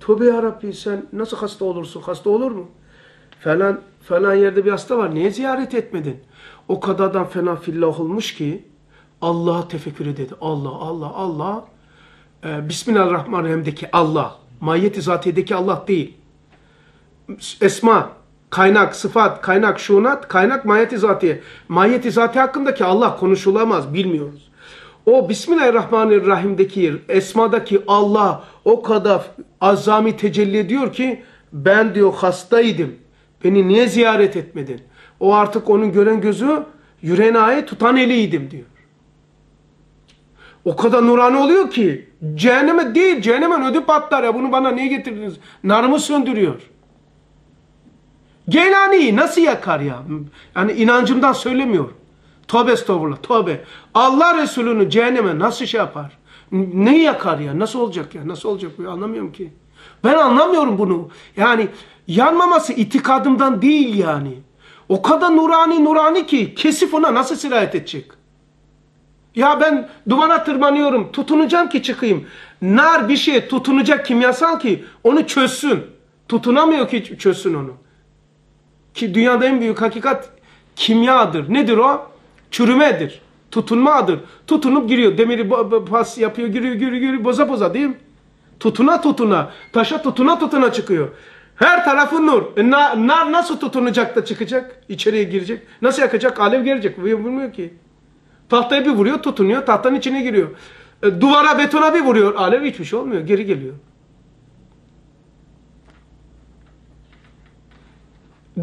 [SPEAKER 1] Tövbe ya Rabbi sen nasıl hasta olursun? Hasta olur mu? Falan falan yerde bir hasta var. Niye ziyaret etmedin? O kadardan fena fillah olmuş ki Allah'a tefekkür dedi. Allah Allah Allah. Ee, Bismillahirrahmanirrahim'deki Allah. Mahiyeti zatiyedeki Allah değil. Esma, kaynak, sıfat, kaynak, şunat, kaynak mahiyeti zatiye. Mahiyeti zati hakkındaki Allah konuşulamaz, bilmiyoruz. O Bismillahirrahmanirrahim'deki, esmadaki Allah o kadar azami tecelli ediyor ki ben diyor hastaydım. Beni niye ziyaret etmedin? O artık onun gören gözü yüreğine ait tutan eliydim diyor. O kadar nurani oluyor ki cehenneme değil cehennemen ödü patlar ya bunu bana niye getirdiniz? Narımı söndürüyor. Geylani'yi nasıl yakar ya? Yani inancımdan söylemiyor. Tövbe estağfurullah tövbe. Allah Resulü'nü cehenneme nasıl şey yapar? Ne yakar ya? Nasıl olacak ya? Nasıl olacak bu? Anlamıyorum ki. Ben anlamıyorum bunu. Yani yanmaması itikadımdan değil yani. O kadar nurani nurani ki kesif ona nasıl sirayet edecek? Ya ben duvara tırmanıyorum, tutunacağım ki çıkayım. Nar bir şeye tutunacak kimyasal ki onu çözsün. Tutunamıyor ki çözsün onu. Ki dünyada en büyük hakikat kimyadır. Nedir o? Çürümedir. Tutunmadır. Tutunup giriyor. Demiri pas yapıyor, giriyor, giriyor, giriyor. Boza boza değil mi? Tutuna tutuna. Taşa tutuna tutuna çıkıyor. Her tarafı nur. E, nar, nar nasıl tutunacak da çıkacak? İçeriye girecek. Nasıl yakacak? Alev gelecek. Bilmiyor ki. Tahtaya bir vuruyor tutunuyor. Tahtanın içine giriyor. E, duvara betona bir vuruyor. Alev hiçbir şey olmuyor. Geri geliyor.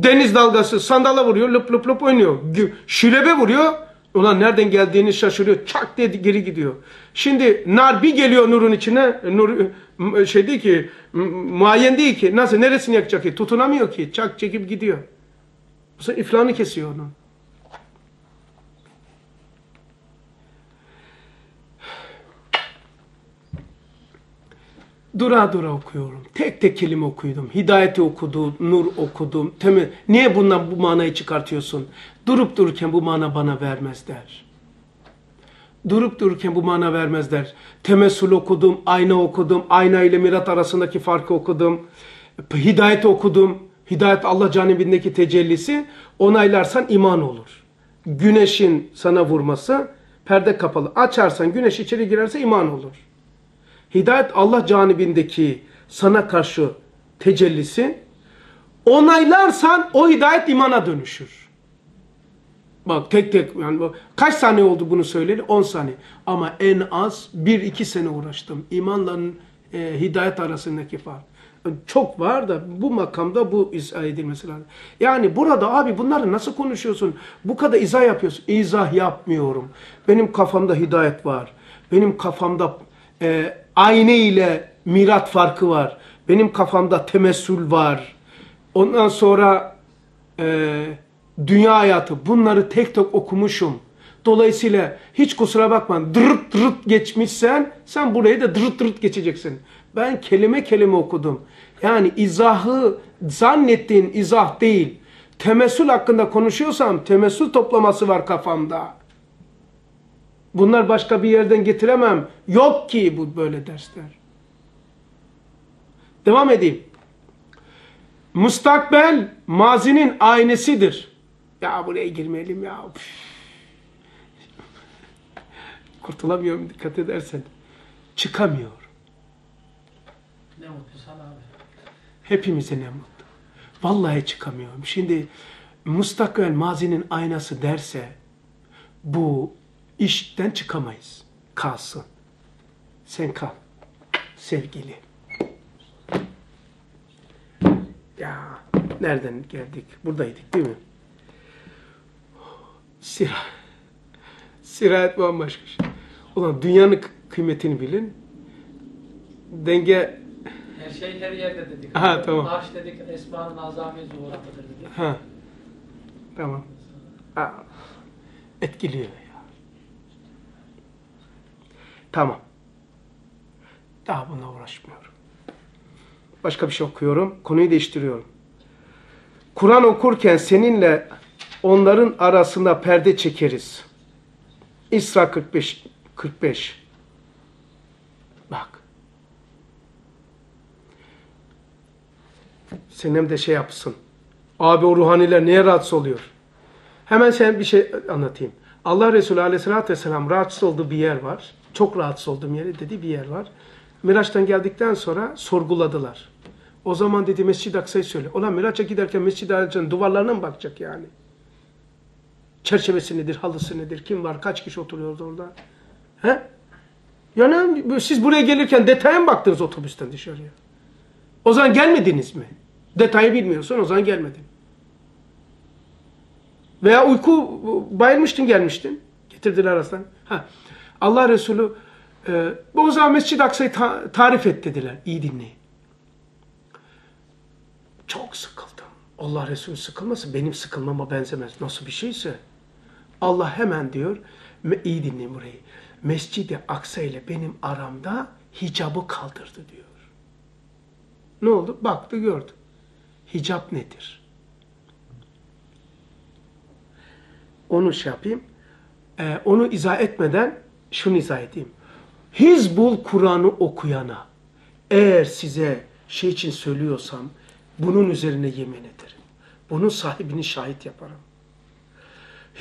[SPEAKER 1] Deniz dalgası sandala vuruyor. Lıp lıp lıp oynuyor. Şilebe vuruyor. Ulan nereden geldiğini şaşırıyor. Çak dedi geri gidiyor. Şimdi nar bir geliyor nurun içine. Nur şey değil ki muayyen değil ki. Nasıl neresini yakacak ki? Tutunamıyor ki. Çak çekip gidiyor. Bu iflahını kesiyor onu. Dura dura okuyorum. Tek tek kelime okuyordum. Hidayeti okudum, nur okudum. Temi, niye bundan bu manayı çıkartıyorsun? Durup dururken bu mana bana vermezler. Durup dururken bu mana vermezler. Temessül okudum, ayna okudum, ayna ile mirat arasındaki farkı okudum. Hidayet okudum. Hidayet Allah canibindeki tecellisi. Onaylarsan iman olur. Güneşin sana vurması, perde kapalı. Açarsan güneş içeri girerse iman olur. Hidayet Allah canibindeki sana karşı tecellisi. Onaylarsan o hidayet imana dönüşür. Bak tek tek yani bu, kaç saniye oldu bunu söyledi? 10 saniye. Ama en az 1-2 sene uğraştım. İmanla e, hidayet arasındaki fark. Çok var da bu makamda bu izah edilmesi lazım. Yani burada abi bunları nasıl konuşuyorsun? Bu kadar izah yapıyorsun. İzah yapmıyorum. Benim kafamda hidayet var. Benim kafamda e, ayna ile mirat farkı var. Benim kafamda temessül var. Ondan sonra e, dünya hayatı bunları tek tek okumuşum. Dolayısıyla hiç kusura bakma dırıt dırıt geçmişsen sen burayı da dırıt dırıt geçeceksin. Ben kelime kelime okudum. Yani izahı zannettiğin izah değil. Temessül hakkında konuşuyorsam temessül toplaması var kafamda. Bunlar başka bir yerden getiremem. Yok ki bu böyle dersler. Devam edeyim. Mustakbel mazinin aynesidir. Ya buraya girmeyelim ya. Kurtulamıyorum dikkat edersen. Çıkamıyor.
[SPEAKER 2] Ne mutlu sana abi.
[SPEAKER 1] Hepimize ne mutlu. Vallahi çıkamıyorum. Şimdi mustakbel mazinin aynası derse bu işten çıkamayız. Kalsın. Sen kal. Sevgili. Ya nereden geldik? Buradaydık değil mi? Sirayet. Sirayet bambaşka şey. Ulan dünyanın kıymetini bilin. Denge
[SPEAKER 2] Her şey her yerde dedik.
[SPEAKER 1] Ha, tamam.
[SPEAKER 2] Arş dedik, Esma'nın azami zuhuratıdır dedik.
[SPEAKER 1] Ha. Tamam. Aa, etkiliyor. Tamam. Daha bununla uğraşmıyorum. Başka bir şey okuyorum. Konuyu değiştiriyorum. Kur'an okurken seninle onların arasında perde çekeriz. İsra 45 45 Bak. Senem de şey yapsın. Abi o ruhaniler niye rahatsız oluyor? Hemen sen bir şey anlatayım. Allah Resulü aleyhissalatü vesselam rahatsız olduğu bir yer var. Çok rahatsız olduğum yeri dedi bir yer var. Miraç'tan geldikten sonra sorguladılar. O zaman dedi Mescid-i Aksa'yı söyle. Ulan Miraç'a giderken Mescid-i Aksa'nın duvarlarına mı bakacak yani? Çerçevesi nedir, halısı nedir, kim var, kaç kişi oturuyordu orada? He? Yani siz buraya gelirken detaya mı baktınız otobüsten dışarıya? O zaman gelmediniz mi? Detayı bilmiyorsan o zaman gelmedin. Veya uyku bayılmıştın gelmiştin. Getirdiler arasından. Ha. Allah Resulü e, o zaman Mescid-i Aksa'yı ta tarif et dediler. İyi dinleyin. Çok sıkıldım. Allah Resulü sıkılması benim sıkılmama benzemez. Nasıl bir şeyse. Allah hemen diyor, iyi dinleyin burayı. Mescid-i Aksa ile benim aramda hicabı kaldırdı diyor. Ne oldu? Baktı gördü. Hicap nedir? Onu şey yapayım. Ee, onu izah etmeden şunu izah edeyim. Hizbul Kur'an'ı okuyana eğer size şey için söylüyorsam bunun üzerine yemin ederim. Bunun sahibini şahit yaparım.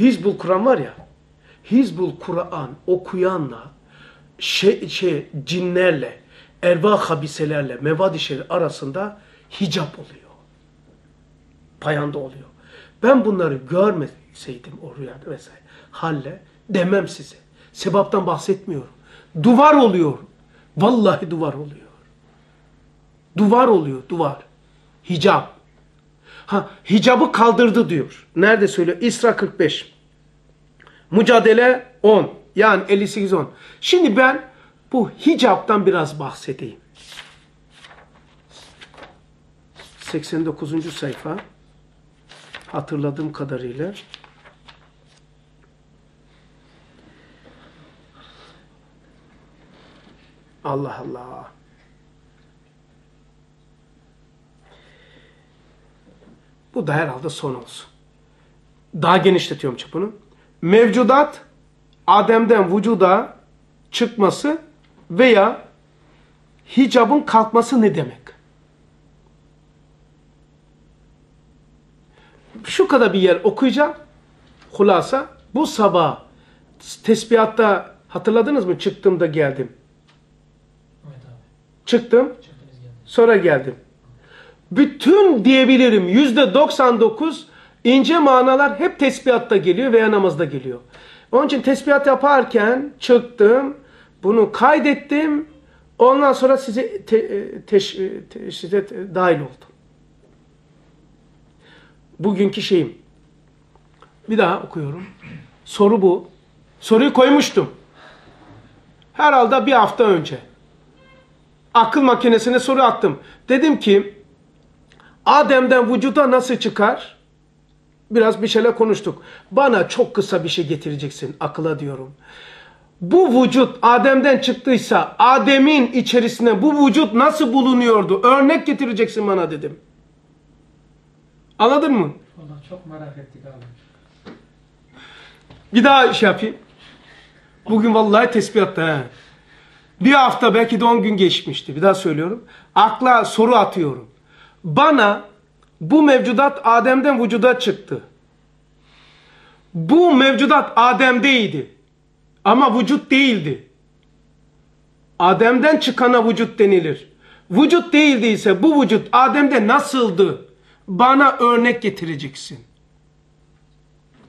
[SPEAKER 1] Hizbul Kur'an var ya, Hizbul Kur'an okuyanla şey, şey cinlerle, erva habiselerle, mevadi arasında hicap oluyor. Payanda oluyor. Ben bunları görmeseydim o rüyada vesaire halle demem size. Sebaptan bahsetmiyorum. Duvar oluyor. Vallahi duvar oluyor. Duvar oluyor, duvar. Hicap. Ha, hicabı kaldırdı diyor. Nerede söylüyor? İsra 45. Mücadele 10. Yani 58 10. Şimdi ben bu hicaptan biraz bahsedeyim. 89. sayfa. Hatırladığım kadarıyla. Allah Allah. Bu da herhalde son olsun. Daha genişletiyorum çapını. Mevcudat Adem'den vücuda çıkması veya hicabın kalkması ne demek? Şu kadar bir yer okuyacağım. Hulasa bu sabah tesbihatta hatırladınız mı? Çıktım da geldim. Çıktım sonra geldim. Bütün diyebilirim yüzde 99 ince manalar hep tesbihatta geliyor veya namazda geliyor. Onun için tesbihat yaparken çıktım, bunu kaydettim, ondan sonra size te, teş, te, size te- dahil oldum. Bugünkü şeyim. Bir daha okuyorum. Soru bu. Soruyu koymuştum. Herhalde bir hafta önce. Akıl makinesine soru attım. Dedim ki Adem'den vücuda nasıl çıkar? Biraz bir şeyler konuştuk. Bana çok kısa bir şey getireceksin akıla diyorum. Bu vücut Adem'den çıktıysa Adem'in içerisinde bu vücut nasıl bulunuyordu? Örnek getireceksin bana dedim. Anladın mı?
[SPEAKER 2] Vallahi çok merak ettik abi.
[SPEAKER 1] Bir daha şey yapayım. Bugün vallahi tesbihatta he. Bir hafta belki de 10 gün geçmişti. Bir daha söylüyorum. Akla soru atıyorum. Bana bu mevcudat Adem'den vücuda çıktı. Bu mevcudat Adem'deydi. Ama vücut değildi. Adem'den çıkana vücut denilir. Vücut değildiyse bu vücut Adem'de nasıldı? Bana örnek getireceksin.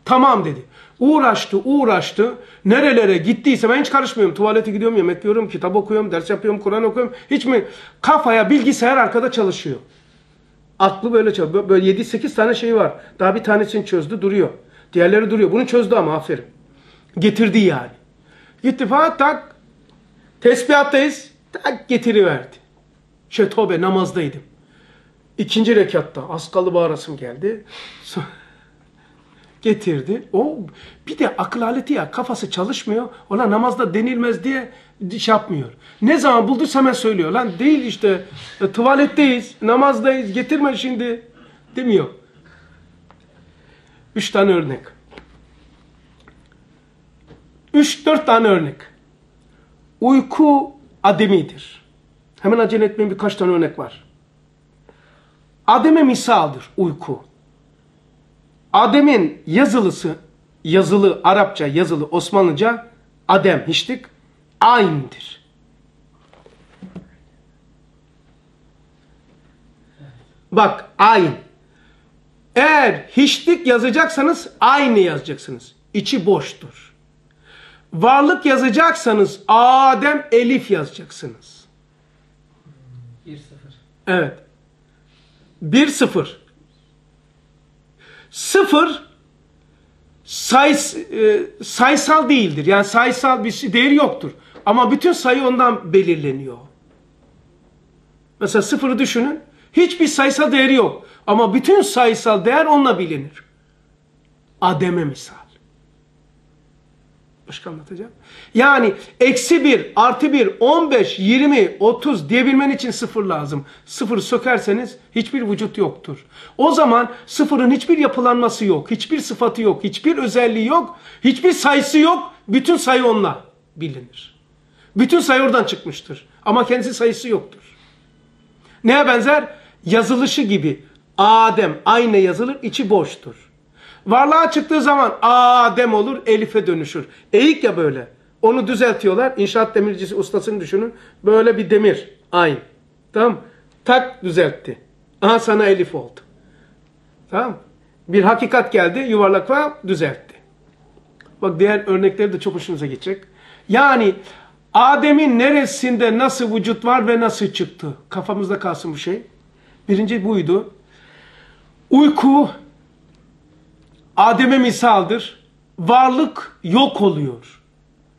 [SPEAKER 1] Tamam dedi. Uğraştı, uğraştı. Nerelere gittiyse ben hiç karışmıyorum. Tuvalete gidiyorum, yemek yiyorum, kitap okuyorum, ders yapıyorum, Kur'an okuyorum. Hiç mi? Kafaya bilgisayar arkada çalışıyor. Aklı böyle çalışıyor. Böyle 7-8 tane şey var. Daha bir tanesini çözdü, duruyor. Diğerleri duruyor. Bunu çözdü ama aferin. Getirdi yani. Gitti falan tak. Tesbihattayız. Tak getiriverdi. Şey tövbe namazdaydım. İkinci rekatta az kalı bağırasım geldi. Sonra getirdi. O bir de akıl aleti ya kafası çalışmıyor. Ona namazda denilmez diye şey yapmıyor. Ne zaman bulduysa hemen söylüyor. Lan değil işte e, tuvaletteyiz, namazdayız getirme şimdi demiyor. Üç tane örnek. Üç dört tane örnek. Uyku ademidir. Hemen acele etmeyin birkaç tane örnek var. Adem'e misaldır uyku. Adem'in yazılısı, yazılı Arapça, yazılı Osmanlıca Adem, hiçlik aynıdır. Bak ayn. Eğer hiçlik yazacaksanız aynı yazacaksınız. İçi boştur. Varlık yazacaksanız Adem elif yazacaksınız.
[SPEAKER 2] 1-0.
[SPEAKER 1] Evet. 1-0. 0 sayıs, e, sayısal değildir. Yani sayısal bir şey- değeri yoktur. Ama bütün sayı ondan belirleniyor. Mesela sıfırı düşünün. Hiçbir sayısal değeri yok. Ama bütün sayısal değer onunla bilinir. Adem'e misal. Başka anlatacağım. Yani eksi 1, artı 1, 15, 20, 30 diyebilmen için sıfır lazım. Sıfırı sökerseniz hiçbir vücut yoktur. O zaman sıfırın hiçbir yapılanması yok. Hiçbir sıfatı yok. Hiçbir özelliği yok. Hiçbir sayısı yok. Bütün sayı onunla bilinir. Bütün sayı oradan çıkmıştır. Ama kendisi sayısı yoktur. Neye benzer? Yazılışı gibi. Adem aynı yazılır, içi boştur. Varlığa çıktığı zaman Adem olur, Elif'e dönüşür. Eğik ya böyle. Onu düzeltiyorlar. İnşaat demircisi ustasını düşünün. Böyle bir demir. Aynı. Tamam Tak düzeltti. Aha sana Elif oldu. Tamam Bir hakikat geldi, yuvarlak falan düzeltti. Bak diğer örnekleri de çok hoşunuza gidecek. Yani Adem'in neresinde nasıl vücut var ve nasıl çıktı? Kafamızda kalsın bu şey. Birinci buydu. Uyku Adem'e misaldır. Varlık yok oluyor.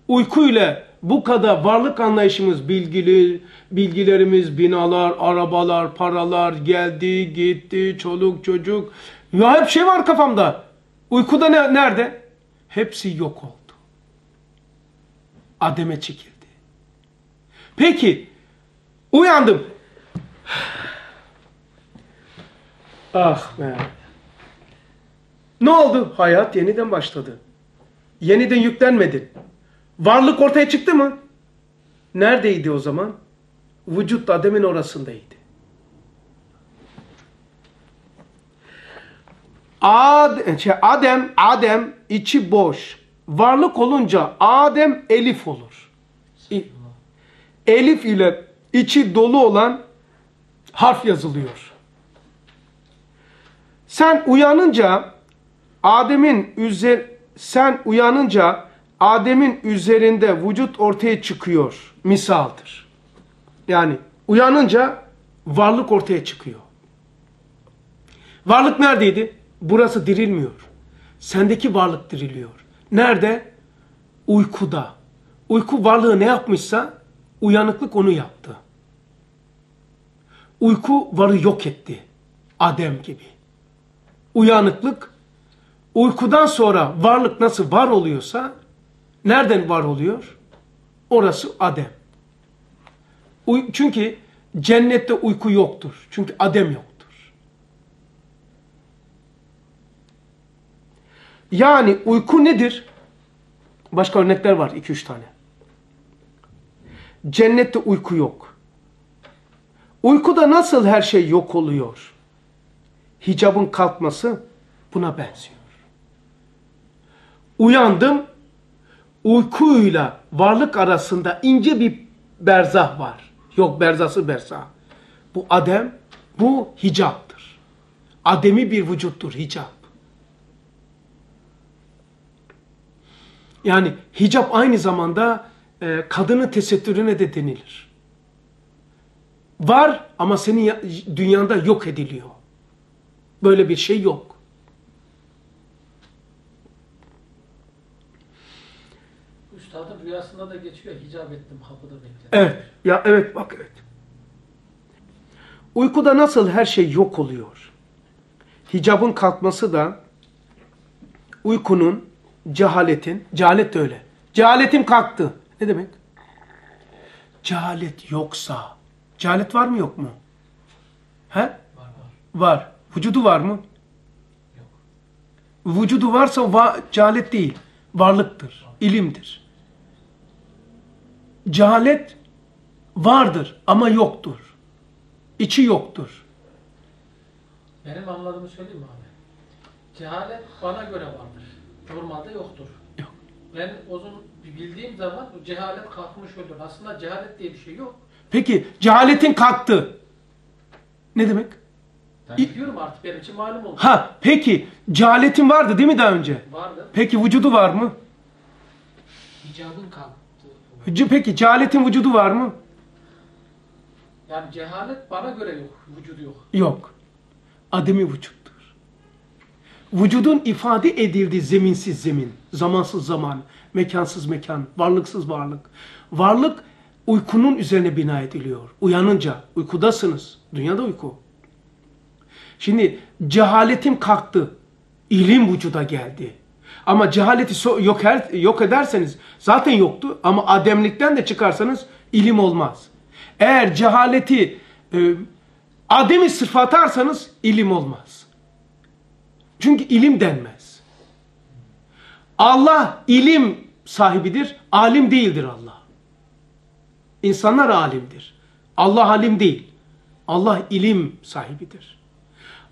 [SPEAKER 1] Uyku ile bu kadar varlık anlayışımız, bilgili, bilgilerimiz, binalar, arabalar, paralar, geldi, gitti, çoluk, çocuk. Ya hep şey var kafamda. Uykuda ne, nerede? Hepsi yok oldu. Adem'e çekildi. Peki, uyandım. Ah be. Ne oldu? Hayat yeniden başladı. Yeniden yüklenmedin. Varlık ortaya çıktı mı? Neredeydi o zaman? Vücut Adem'in orasındaydı. Ad, şey, Adem, Adem içi boş. Varlık olunca Adem Elif olur. Elif ile içi dolu olan harf yazılıyor. Sen uyanınca Adem'in üzer sen uyanınca Adem'in üzerinde vücut ortaya çıkıyor. Misaldır. Yani uyanınca varlık ortaya çıkıyor. Varlık neredeydi? Burası dirilmiyor. Sendeki varlık diriliyor. Nerede? Uykuda. Uyku varlığı ne yapmışsa uyanıklık onu yaptı. Uyku varı yok etti. Adem gibi. Uyanıklık uykudan sonra varlık nasıl var oluyorsa nereden var oluyor? Orası Adem. Uy- çünkü cennette uyku yoktur. Çünkü Adem yoktur. Yani uyku nedir? Başka örnekler var 2-3 tane. Cennette uyku yok. Uykuda nasıl her şey yok oluyor? Hicabın kalkması buna benziyor. Uyandım, uykuyla varlık arasında ince bir berzah var. Yok berzası berzah. Bu Adem, bu hicaptır. Ademi bir vücuttur hicap. Yani hicap aynı zamanda e, kadının tesettürüne de denilir. Var ama senin ya- dünyanda yok ediliyor. Böyle bir şey yok.
[SPEAKER 2] Rüyasında da geçiyor. Hicap ettim, kapıda bekledim.
[SPEAKER 1] Evet. Ya evet bak evet. Uykuda nasıl her şey yok oluyor? Hicabın kalkması da uykunun, cehaletin, cehalet de öyle. Cehaletim kalktı. Ne demek? Cehalet yoksa, cehalet var mı yok mu? He?
[SPEAKER 2] Var var.
[SPEAKER 1] Var. Vücudu var mı? Yok. Vücudu varsa va cehalet değil. Varlıktır. ilimdir. Cehalet vardır ama yoktur. İçi yoktur.
[SPEAKER 2] Benim anladığımı söyleyeyim mi abi? Cehalet bana göre vardır. Normalde yoktur.
[SPEAKER 1] Yok.
[SPEAKER 2] Ben uzun bildiğim zaman cehalet kalkmış olur. Aslında cehalet diye bir şey yok.
[SPEAKER 1] Peki cehaletin kalktı. Ne demek?
[SPEAKER 6] Ben
[SPEAKER 2] Biliyorum artık benim için malum oldu.
[SPEAKER 1] Ha peki cehaletin vardı değil mi daha önce?
[SPEAKER 2] Vardı.
[SPEAKER 1] Peki vücudu var mı?
[SPEAKER 7] İcabın kalktı.
[SPEAKER 1] Peki cehaletin vücudu var mı?
[SPEAKER 2] Yani cehalet bana göre yok. Vücudu yok.
[SPEAKER 1] Yok. Ademi vücuttur. Vücudun ifade edildiği zeminsiz zemin, zamansız zaman, mekansız mekan, varlıksız varlık. Varlık uykunun üzerine bina ediliyor. Uyanınca, uykudasınız. Dünyada uyku. Şimdi cehaletim kalktı. İlim vücuda geldi. Ama cehaleti so- yok, her- yok ederseniz zaten yoktu. Ama ademlikten de çıkarsanız ilim olmaz. Eğer cehaleti e, ademi sırf atarsanız ilim olmaz. Çünkü ilim denmez. Allah ilim sahibidir, alim değildir Allah. İnsanlar alimdir. Allah alim değil. Allah ilim sahibidir.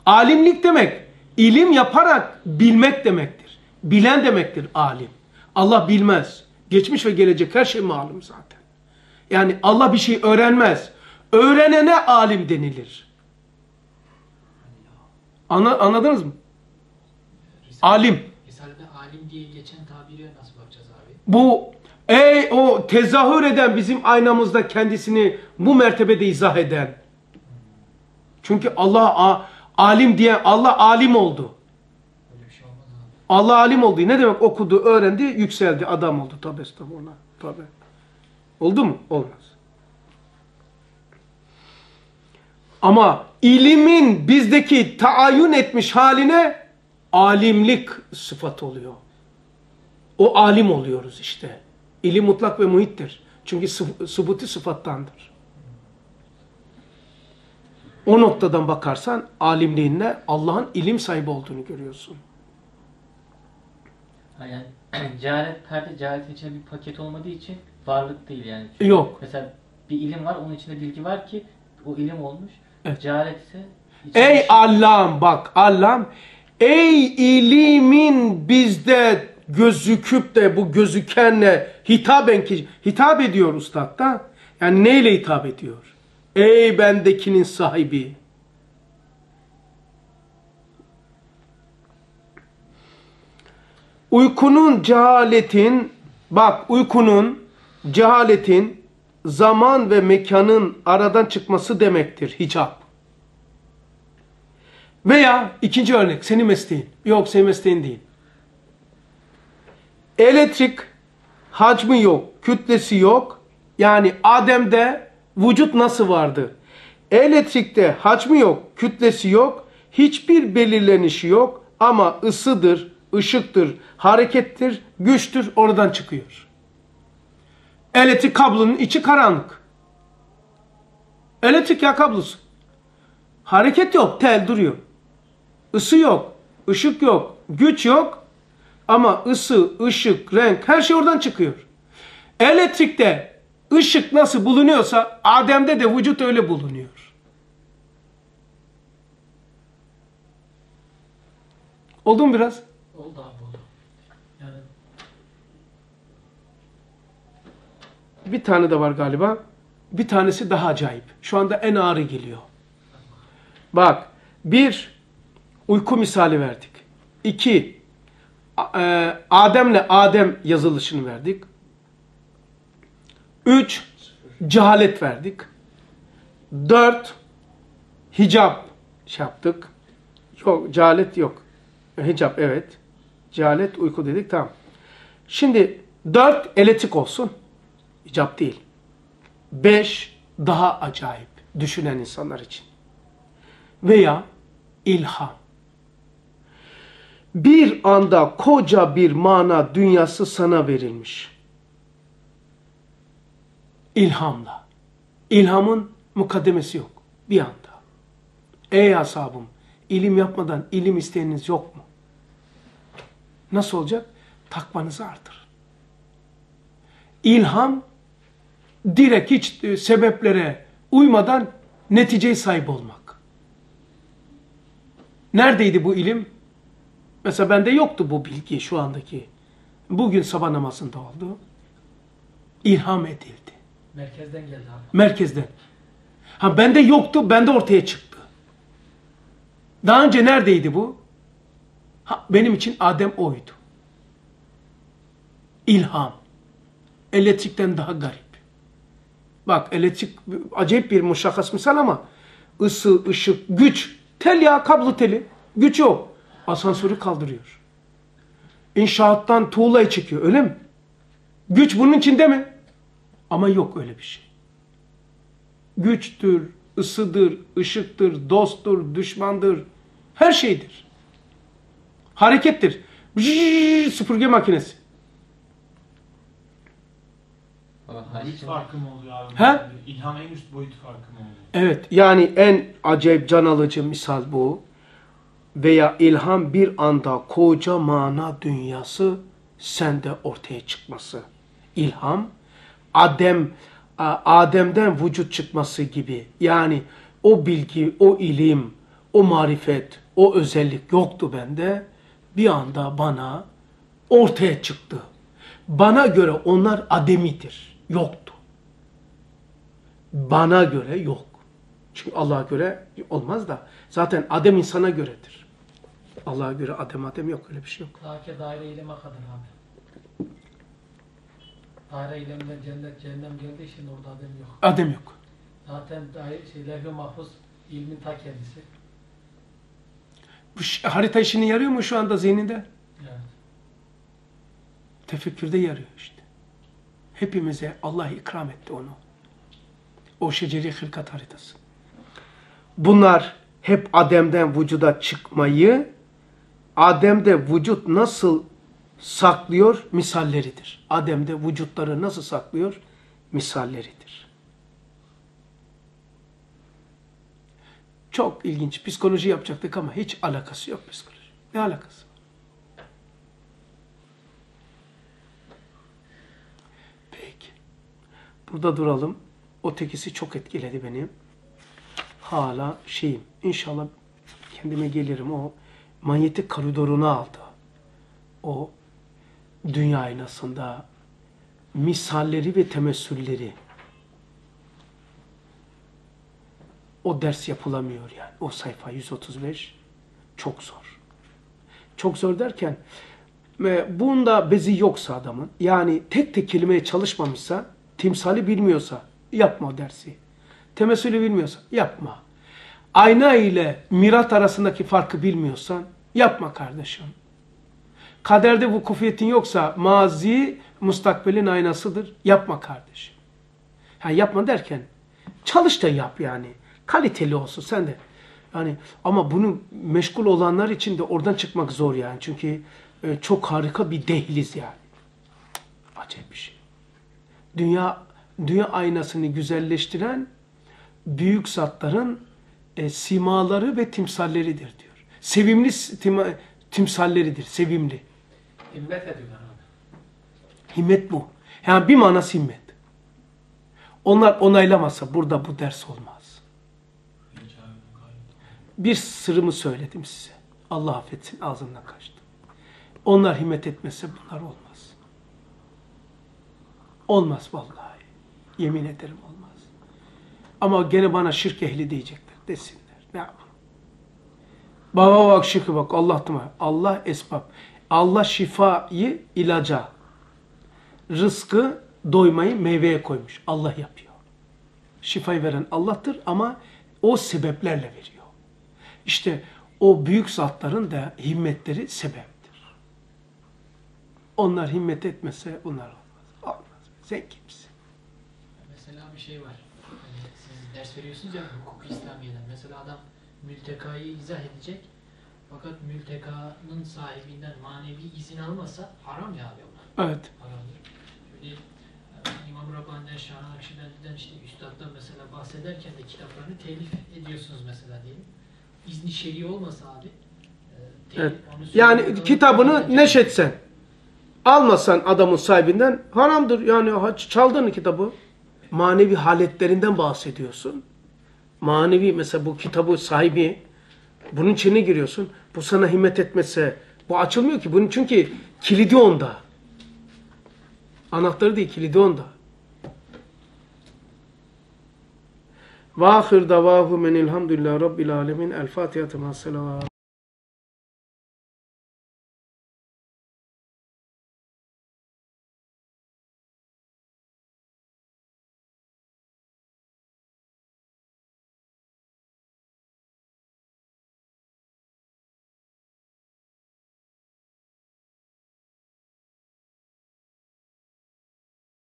[SPEAKER 1] Alimlik demek ilim yaparak bilmek demektir. Bilen demektir alim. Allah bilmez. Geçmiş ve gelecek her şey malum zaten. Yani Allah bir şey öğrenmez. Öğrenene alim denilir. Ana, anladınız mı? Alim.
[SPEAKER 7] Risale'de alim diye geçen tabire nasıl bakacağız abi?
[SPEAKER 1] Bu ey o tezahür eden bizim aynamızda kendisini bu mertebede izah eden. Çünkü Allah a- alim diye Allah alim oldu.
[SPEAKER 7] Öyle bir şey olmaz abi.
[SPEAKER 1] Allah alim oldu. Ne demek okudu, öğrendi, yükseldi, adam oldu. Tabi estağfurullah. Tabi. Oldu mu? Olmaz. Ama ilimin bizdeki taayyün etmiş haline alimlik sıfat oluyor. O alim oluyoruz işte. İlim mutlak ve muhittir. Çünkü subuti sıfattandır. O noktadan bakarsan alimliğinde Allah'ın ilim sahibi olduğunu görüyorsun.
[SPEAKER 6] Yani cehalet sadece cehaletin içinde bir paket olmadığı için varlık değil yani. Çünkü
[SPEAKER 1] Yok.
[SPEAKER 6] Mesela bir ilim var, onun içinde bilgi var ki o ilim olmuş.
[SPEAKER 1] Evet.
[SPEAKER 6] Cehalet ise
[SPEAKER 1] Ey
[SPEAKER 6] şey-
[SPEAKER 1] Allah'ım bak Allah'ım ey ilimin bizde gözüküp de bu gözükenle hitaben ki hitap ediyor ustad da. Yani neyle hitap ediyor? Ey bendekinin sahibi. Uykunun cehaletin bak uykunun cehaletin zaman ve mekanın aradan çıkması demektir hicap. Veya ikinci örnek senin mesleğin. Yok senin mesleğin değil. Elektrik hacmi yok, kütlesi yok. Yani Adem'de vücut nasıl vardı? Elektrikte hacmi yok, kütlesi yok. Hiçbir belirlenişi yok ama ısıdır, ışıktır, harekettir, güçtür oradan çıkıyor. Elektrik kablonun içi karanlık. Elektrik ya kablosu. Hareket yok, tel duruyor. Isı yok, ışık yok, güç yok. Ama ısı, ışık, renk her şey oradan çıkıyor. Elektrikte ışık nasıl bulunuyorsa Adem'de de vücut öyle bulunuyor. Oldu mu biraz?
[SPEAKER 2] Oldu abi oldu. Yani
[SPEAKER 1] Bir tane de var galiba. Bir tanesi daha acayip. Şu anda en ağırı geliyor. Bak. Bir, uyku misali verdik. İki, e, Adem'le Adem yazılışını verdik. Üç, cehalet verdik. Dört, hicap şey yaptık. Yok, cehalet yok. Hicap evet. Cehalet, uyku dedik tamam. Şimdi dört elektrik olsun. İcap değil. Beş, daha acayip düşünen insanlar için. Veya ilham. Bir anda koca bir mana dünyası sana verilmiş. İlhamla. İlhamın mukaddemesi yok. Bir anda. Ey ashabım, ilim yapmadan ilim isteyeniniz yok mu? Nasıl olacak? Takvanızı artır. İlham direkt hiç e, sebeplere uymadan neticeye sahip olmak. Neredeydi bu ilim? Mesela bende yoktu bu bilgi şu andaki. Bugün sabah namazında oldu. İlham edildi.
[SPEAKER 2] Merkezden geldi abi.
[SPEAKER 1] Merkezden. Ha bende yoktu, bende ortaya çıktı. Daha önce neredeydi bu? Benim için Adem oydu. İlham. Elektrikten daha garip. Bak elektrik acayip bir muşakkas misal ama ısı, ışık, güç. Tel ya kablo teli. Güç yok. Asansörü kaldırıyor. İnşaattan tuğlayı çekiyor öyle mi? Güç bunun içinde mi? Ama yok öyle bir şey. Güçtür, ısıdır, ışıktır, dosttur, düşmandır. Her şeydir. Harekettir. Bzzz, süpürge makinesi.
[SPEAKER 5] Boyut farkı mı oluyor abi?
[SPEAKER 1] He?
[SPEAKER 5] İlham en üst boyut farkı mı oluyor?
[SPEAKER 1] Evet yani en acayip can alıcı misal bu. Veya ilham bir anda koca mana dünyası sende ortaya çıkması. İlham Adem Adem'den vücut çıkması gibi. Yani o bilgi, o ilim, o marifet, o özellik yoktu bende. Bir anda bana ortaya çıktı. Bana göre onlar ademidir. Yoktu. Bana göre yok. Çünkü Allah'a göre olmaz da. Zaten Adem insana göredir. Allah'a göre Adem Adem yok. Öyle bir şey yok.
[SPEAKER 2] Lakin daire ilime kadar abi. Daire ilimden cennet cehennem geldiği için orada adem yok.
[SPEAKER 1] Adem yok.
[SPEAKER 2] Zaten daire, şey, levh-i mahfuz ilmin ta kendisi.
[SPEAKER 1] Harita işine yarıyor mu şu anda zihninde?
[SPEAKER 2] Evet.
[SPEAKER 1] Tefekkürde yarıyor işte. Hepimize Allah ikram etti onu. O şeceri hılkat haritası. Bunlar hep Adem'den vücuda çıkmayı, Adem'de vücut nasıl saklıyor misalleridir. Adem'de vücutları nasıl saklıyor misalleridir. Çok ilginç. Psikoloji yapacaktık ama hiç alakası yok psikoloji. Ne alakası? Peki. Burada duralım. O tekisi çok etkiledi beni. Hala şeyim. İnşallah kendime gelirim. O manyetik koridorunu aldı. O dünya aynasında misalleri ve temessülleri o ders yapılamıyor yani. O sayfa 135 çok zor. Çok zor derken e, bunda bezi yoksa adamın yani tek tek kelimeye çalışmamışsa timsali bilmiyorsa yapma dersi. Temessülü bilmiyorsa yapma. Ayna ile mirat arasındaki farkı bilmiyorsan yapma kardeşim. Kaderde vukufiyetin yoksa mazi mustakbelin aynasıdır. Yapma kardeşim. Ha, yapma derken çalış da yap yani. Kaliteli olsun sen de. Yani ama bunu meşgul olanlar için de oradan çıkmak zor yani. Çünkü e, çok harika bir dehliz yani. Acayip bir şey. Dünya dünya aynasını güzelleştiren büyük zatların e, simaları ve timsalleridir diyor. Sevimli tima- timsalleridir, sevimli.
[SPEAKER 2] Himmet ediyorlar abi.
[SPEAKER 1] Himmet bu. Yani bir manası himmet. Onlar onaylamasa burada bu ders olmaz. Bir sırrımı söyledim size. Allah affetsin ağzımdan kaçtı. Onlar himmet etmese bunlar olmaz. Olmaz vallahi. Yemin ederim olmaz. Ama gene bana şirk ehli diyecekler. Desinler. Ne yapalım? Baba bak şirke bak. Allah tıma. Allah esbab. Allah şifayı ilaca, rızkı doymayı meyveye koymuş. Allah yapıyor. Şifayı veren Allah'tır ama o sebeplerle veriyor. İşte o büyük zatların da himmetleri sebeptir. Onlar himmet etmese bunlar olmaz. Olmaz. Sen kimsin?
[SPEAKER 7] Mesela bir şey var. Hani siz ders veriyorsunuz ya hukuk İslamiye'den. Mesela adam mültekayı izah edecek. Fakat mültekanın sahibinden manevi izin almasa haram ya abi onlar.
[SPEAKER 1] Evet.
[SPEAKER 7] Haramdır. Şimdi e, İmam Rabbani'den, Şah Nakşibendi'den işte üstaddan mesela bahsederken de kitaplarını telif ediyorsunuz mesela diyelim. İzni şer'i olmasa abi e,
[SPEAKER 1] Evet. Yani kitabını neşetsen, almasan adamın sahibinden haramdır. Yani çaldığın kitabı manevi haletlerinden bahsediyorsun. Manevi mesela bu kitabı sahibi Bunun içine giriyorsun. Bu sana himmet etmese bu açılmıyor ki. Bunun çünkü kilidi onda. Anahtarı değil kilidi onda. Ve ahir davahu menilhamdülillah rabbil alemin. El Fatiha. Selavat.